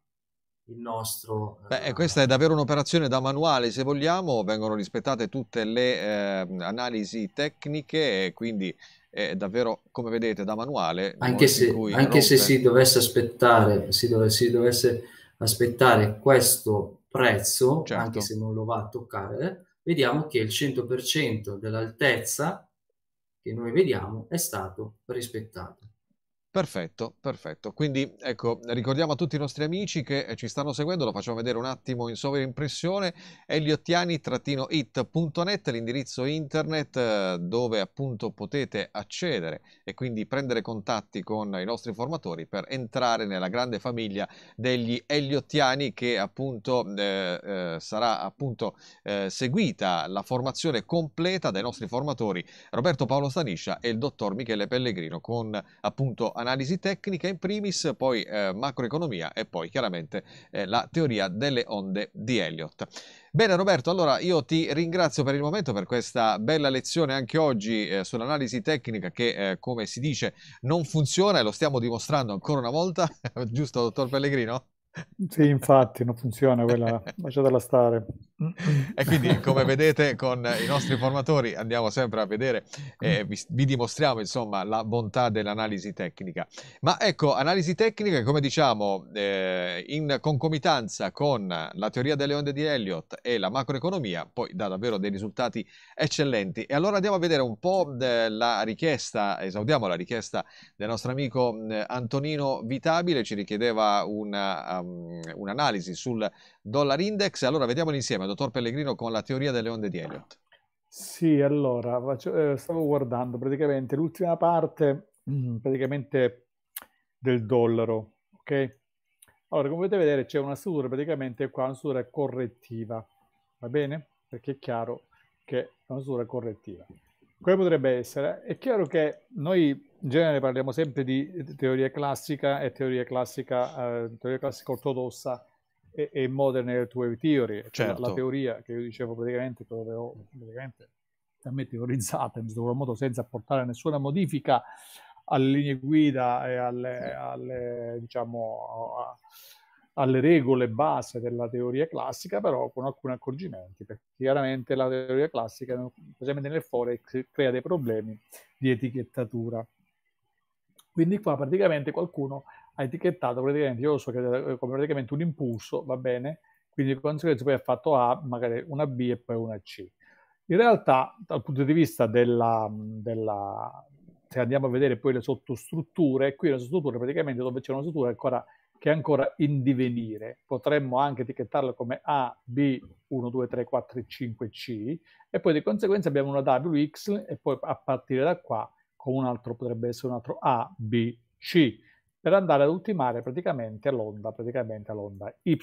il nostro... Beh, questa è davvero un'operazione da manuale, se vogliamo, vengono rispettate tutte le eh, analisi tecniche e quindi è davvero, come vedete, da manuale. Anche, se, anche se, si dovesse aspettare, si dovesse, si dovesse aspettare questo prezzo, certo. anche se non lo va a toccare, vediamo che il 100% dell'altezza che noi vediamo è stato rispettato. Perfetto, perfetto. Quindi ecco, ricordiamo a tutti i nostri amici che eh, ci stanno seguendo, lo facciamo vedere un attimo in sovraimpressione, eliottiani-it.net, l'indirizzo internet eh, dove appunto potete accedere e quindi prendere contatti con i nostri formatori per entrare nella grande famiglia degli eliottiani che appunto eh, eh, sarà appunto eh, seguita la formazione completa dai nostri formatori Roberto Paolo Staniscia e il dottor Michele Pellegrino con appunto analisi tecnica in primis, poi eh, macroeconomia e poi chiaramente eh, la teoria delle onde di Elliott. Bene Roberto, allora io ti ringrazio per il momento per questa bella lezione anche oggi eh, sull'analisi tecnica che eh, come si dice non funziona e lo stiamo dimostrando ancora una volta, [laughs] giusto dottor Pellegrino? Sì, infatti non funziona quella, lasciatela stare. E quindi, come vedete, con i nostri formatori andiamo sempre a vedere e vi, vi, dimostriamo insomma la bontà dell'analisi tecnica. Ma ecco, analisi tecnica, come diciamo, eh, in concomitanza con la teoria delle onde di Elliott e la macroeconomia, poi dà davvero dei risultati eccellenti. E allora andiamo a vedere un po' la richiesta, esaudiamo la richiesta del nostro amico Antonino Vitabile, ci richiedeva um, un'analisi sul dollar index. Allora vediamolo insieme, dottor Pellegrino, con la teoria delle onde di Elliott. Sì, allora, eh, stavo guardando praticamente l'ultima parte mm, praticamente del dollaro, ok? Allora, come potete vedere c'è una struttura praticamente qua, una struttura correttiva, va bene? Perché è chiaro che è una struttura correttiva. Come potrebbe essere? È chiaro che noi in genere parliamo sempre di teoria classica e teoria classica, eh, teoria classica ortodossa e, e Modern Wave Theory, cioè certo. la, la, teoria che io dicevo praticamente, che avevo praticamente da me teorizzata in questo modo senza apportare nessuna modifica alle linee guida e alle, alle diciamo, a, alle regole base della teoria classica, però con alcuni accorgimenti, perché chiaramente la teoria classica, specialmente nel forex, crea dei problemi di etichettatura. Quindi qua praticamente qualcuno ha etichettato praticamente, io lo so che eh, come praticamente un impulso, va bene, quindi di conseguenza poi ha fatto A, magari una B e poi una C. In realtà, dal punto di vista della, della se andiamo a vedere poi le sottostrutture, qui le sottostrutture praticamente dove c'è una struttura ancora, che è ancora in divenire, potremmo anche etichettarla come A, B, 1, 2, 3, 4, 5, C, e poi di conseguenza abbiamo una WX e poi a partire da qua con un altro potrebbe essere un altro A, B, C per andare ad ultimare praticamente l'onda, praticamente l'onda Y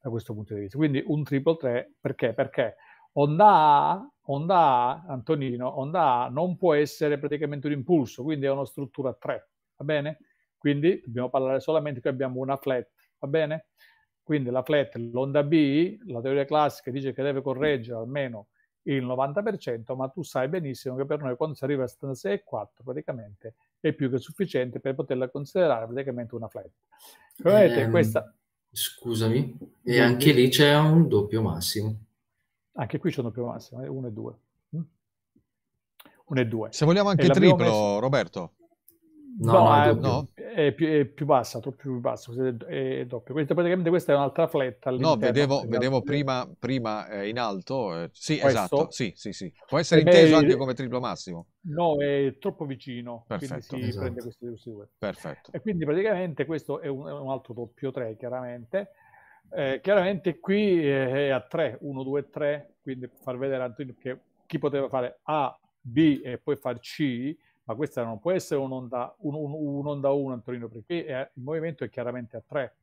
da questo punto di vista. Quindi un triple 3 perché? Perché onda A, onda A, Antonino, onda A non può essere praticamente un impulso, quindi è una struttura 3, va bene? Quindi dobbiamo parlare solamente che abbiamo una flat, va bene? Quindi la flat, l'onda B, la teoria classica dice che deve correggere almeno il 90%, ma tu sai benissimo che per noi quando si arriva a 76,4 praticamente è più che sufficiente per poterla considerare praticamente una flat. Vedete, ehm, questa... Scusami, e anche lì c'è un doppio massimo. Anche qui c'è un doppio massimo, 1 e 2. 1 e 2. Se vogliamo anche triplo, messo... Roberto. No, no, no? È, più, è, più, bassa, troppo più bassa, è, doppio. Questa, praticamente questa è un'altra fletta. No, vedevo, vedevo prima, prima eh, in alto. Eh, sì, Questo? esatto. Sì, sì, sì. Può essere inteso anche come triplo massimo. No, è troppo vicino. Perfetto. Quindi si esatto. prende questi, questi due. Perfetto. E quindi praticamente questo è un, un altro doppio 3, chiaramente. Eh, chiaramente qui è a 3, 1, 2, 3, quindi far vedere Antonio che chi poteva fare A, B e poi far C ma questa non può essere un'onda 1, un, un'onda 1 Antonino, perché è, il movimento è chiaramente a 3.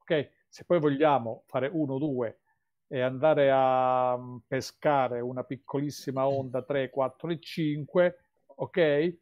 Ok? Se poi vogliamo fare 1, 2 e andare a mm, pescare una piccolissima onda 3, 4 e 5, ok?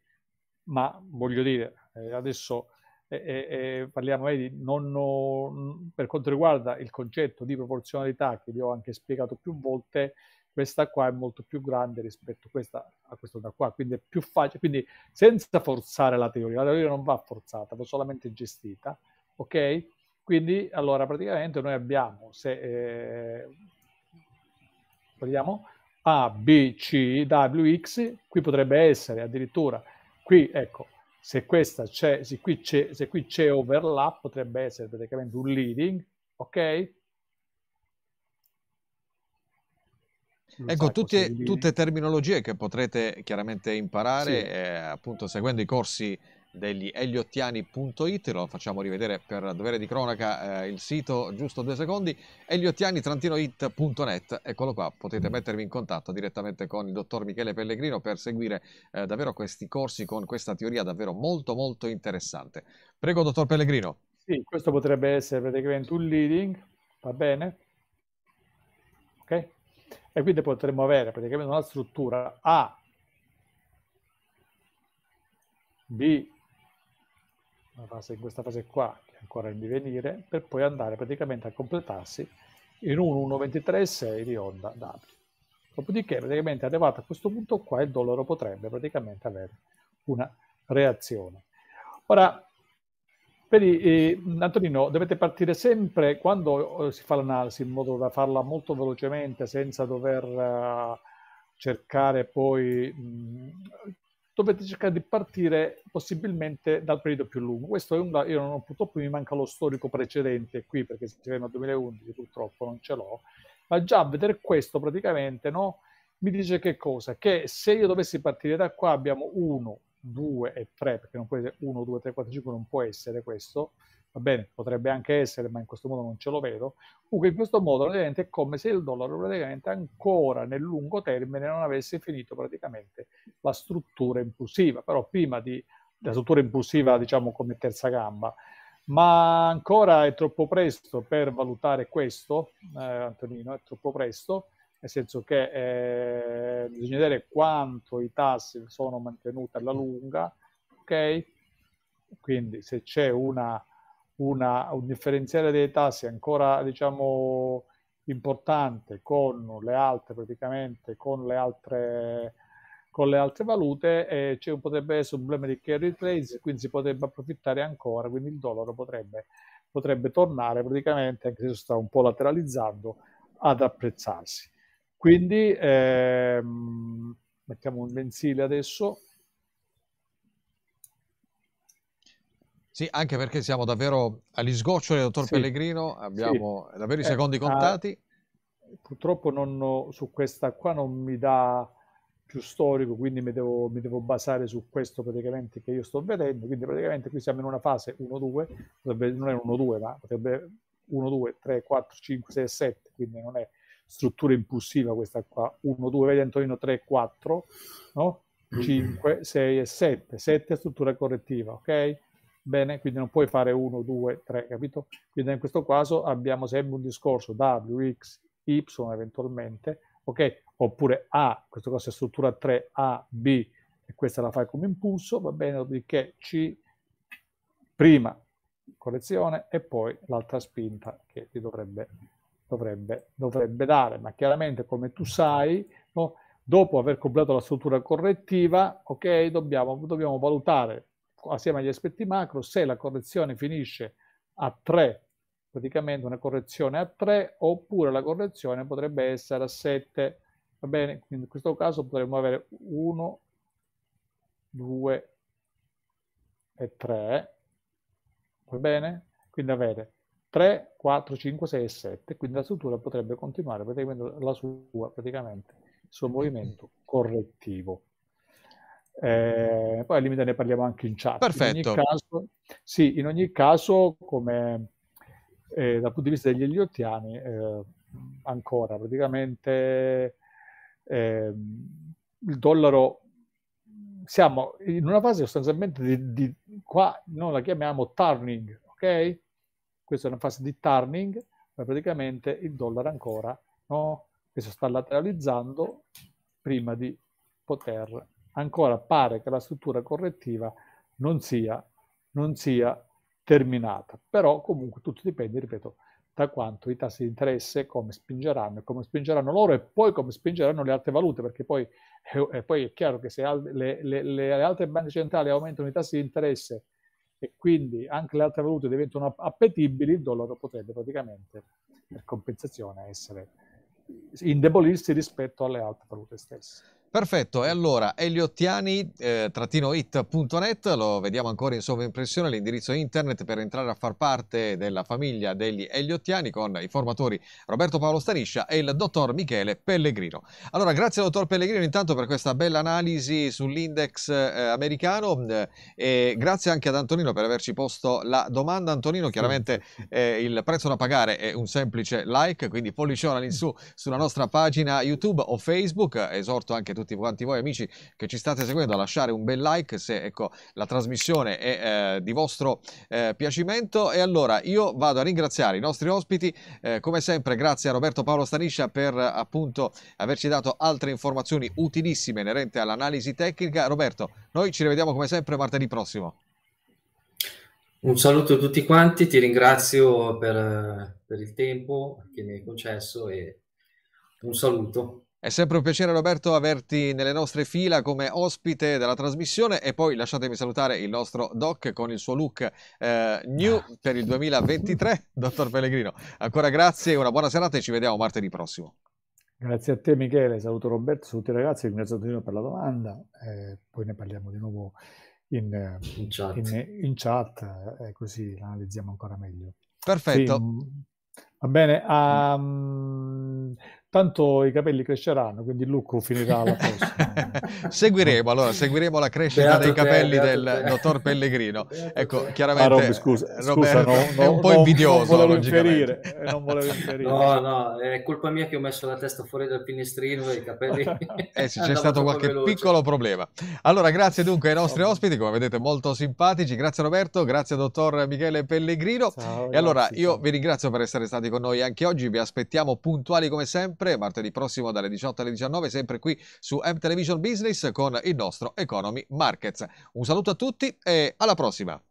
Ma voglio dire, eh, adesso eh, eh, parliamo vedi, non, non, per quanto riguarda il concetto di proporzionalità che vi ho anche spiegato più volte, questa qua è molto più grande rispetto a questa, a questa da qua, quindi è più facile, quindi senza forzare la teoria, la teoria non va forzata, va solamente gestita, ok? Quindi allora praticamente noi abbiamo, se eh, vediamo A, B, C, W, X, qui potrebbe essere addirittura, qui ecco, se questa c'è, se qui c'è, se qui c'è overlap, potrebbe essere praticamente un leading, ok? Ecco, tutte, tutte, terminologie che potrete chiaramente imparare sì. eh, appunto seguendo i corsi degli eliottiani.it, lo facciamo rivedere per dovere di cronaca eh, il sito giusto due secondi, eliottiani-it.net, eccolo qua, potete mm. mettervi in contatto direttamente con il dottor Michele Pellegrino per seguire eh, davvero questi corsi con questa teoria davvero molto molto interessante. Prego dottor Pellegrino. Sì, questo potrebbe essere praticamente un leading, va bene? Ok? E quindi potremmo avere praticamente una struttura A, B, fase, in questa fase qua, che è ancora in divenire, per poi andare praticamente a completarsi in un 1,23,6 di onda W. Dopodiché, praticamente arrivato a questo punto qua, il dollaro potrebbe praticamente avere una reazione. Ora, Vedi, eh, Antonino, dovete partire sempre quando eh, si fa l'analisi in modo da farla molto velocemente senza dover uh, cercare poi... Mh, dovete cercare di partire possibilmente dal periodo più lungo. Questo è un... Io non, purtroppo mi manca lo storico precedente qui perché si ferma al 2011, purtroppo non ce l'ho, ma già vedere questo praticamente no, mi dice che cosa? Che se io dovessi partire da qua abbiamo uno 2 e 3, perché non può essere 1, 2, 3, 4, 5, non può essere questo, va bene, potrebbe anche essere, ma in questo modo non ce lo vedo. Comunque in questo modo praticamente è come se il dollaro praticamente ancora nel lungo termine non avesse finito praticamente la struttura impulsiva, però prima di la struttura impulsiva diciamo come terza gamba, ma ancora è troppo presto per valutare questo, eh, Antonino, è troppo presto nel senso che eh, bisogna vedere quanto i tassi sono mantenuti alla lunga, ok? Quindi se c'è una, una, un differenziale dei tassi ancora diciamo importante con le altre praticamente con le altre con le altre valute eh, c'è potrebbe essere un problema di carry trades quindi si potrebbe approfittare ancora quindi il dollaro potrebbe, potrebbe tornare praticamente anche se sta un po' lateralizzando ad apprezzarsi quindi ehm, mettiamo un mensile adesso Sì, anche perché siamo davvero agli sgoccioli, dottor sì, Pellegrino, abbiamo sì. davvero i secondi eh, contati. Ah, purtroppo non, su questa qua non mi dà più storico, quindi mi devo, mi devo, basare su questo praticamente che io sto vedendo. Quindi praticamente qui siamo in una fase 1-2, non è 1-2, ma potrebbe 1, 2, 3, 4, 5, 6, 7, quindi non è struttura impulsiva questa qua. 1, 2, vedi Antonino 3, 4, no? 5, 6 e 7. 7 è struttura correttiva, ok? Bene, quindi non puoi fare 1, 2, 3, capito? Quindi in questo caso abbiamo sempre un discorso W, X, Y eventualmente, ok? Oppure A, questo caso è struttura 3, A, B, e questa la fai come impulso, va bene, dopodiché C, prima correzione e poi l'altra spinta che ti dovrebbe, dovrebbe, dovrebbe dare, ma chiaramente come tu sai, no? dopo aver completato la struttura correttiva, ok, dobbiamo, dobbiamo valutare assieme agli aspetti macro, se la correzione finisce a 3, praticamente una correzione a 3, oppure la correzione potrebbe essere a 7, va bene? Quindi in questo caso potremmo avere 1, 2 e 3, va bene? Quindi avere 3, 4, 5, 6 e 7, quindi la struttura potrebbe continuare praticamente la sua, praticamente, il suo movimento correttivo. Eh, poi al limite ne parliamo anche in chat. Perfetto. In ogni caso, sì, in ogni caso, come eh, dal punto di vista degli eliottiani, eh, ancora praticamente ehm, il dollaro siamo in una fase sostanzialmente di, di, qua noi la chiamiamo turning, ok? Questa è una fase di turning, ma praticamente il dollaro ancora no? Questo sta lateralizzando prima di poter ancora pare che la struttura correttiva non sia, non sia terminata. Però comunque tutto dipende, ripeto, da quanto i tassi di interesse, come spingeranno come spingeranno loro e poi come spingeranno le altre valute, perché poi, eh, poi è chiaro che se le, le, le, altre banche centrali aumentano i tassi di interesse e quindi anche le altre valute diventano appetibili, il dollaro potrebbe praticamente per compensazione essere indebolirsi rispetto alle altre valute stesse. Perfetto, e allora eliottiani-it.net, eh, lo vediamo ancora in sovraimpressione, l'indirizzo internet per entrare a far parte della famiglia degli eliottiani con i formatori Roberto Paolo Staniscia e il dottor Michele Pellegrino. Allora, grazie al dottor Pellegrino intanto per questa bella analisi sull'index eh, americano eh, e grazie anche ad Antonino per averci posto la domanda. Antonino, chiaramente eh, il prezzo da pagare è un semplice like, quindi pollicione all'insù sulla nostra pagina YouTube o Facebook, esorto anche tutti tutti quanti voi amici che ci state seguendo a lasciare un bel like se ecco, la trasmissione è eh, di vostro eh, piacimento. E allora io vado a ringraziare i nostri ospiti. Eh, come sempre grazie a Roberto Paolo Staniscia per appunto averci dato altre informazioni utilissime inerenti all'analisi tecnica. Roberto noi ci rivediamo come sempre martedì prossimo. Un saluto a tutti quanti, ti ringrazio per, per il tempo che mi hai concesso e un saluto. È sempre un piacere Roberto averti nelle nostre fila come ospite della trasmissione e poi lasciatemi salutare il nostro doc con il suo look eh, new per il 2023, [laughs] dottor Pellegrino. Ancora grazie, una buona serata e ci vediamo martedì prossimo. Grazie a te Michele, saluto Roberto, saluto i ragazzi, ringrazio Antonino per la domanda, eh, poi ne parliamo di nuovo in, in chat, in, in chat eh, così l'analizziamo ancora meglio. Perfetto. Sì, va bene, um, tanto i capelli cresceranno, quindi il look finirà alla prossima. [laughs] seguiremo, allora, seguiremo la crescita beato dei capelli te, del te. dottor Pellegrino. Beato ecco, te. chiaramente ah, Robby, scusa, Roberto scusa, no, è un po' invidioso, non volevo infierire, eh, non volevo infierire. No, no, è colpa mia che ho messo la testa fuori dal finestrino e i capelli... [laughs] eh sì, c'è stato qualche veloce. piccolo problema. Allora, grazie dunque ai nostri ospiti, come vedete molto simpatici, grazie Roberto, grazie dottor Michele Pellegrino. Ciao, e allora, io ciao. vi ringrazio per essere stati con noi anche oggi, vi aspettiamo puntuali come sempre sempre, martedì prossimo dalle 18 alle 19, sempre qui su M Television Business con il nostro Economy Markets. Un saluto a tutti e alla prossima!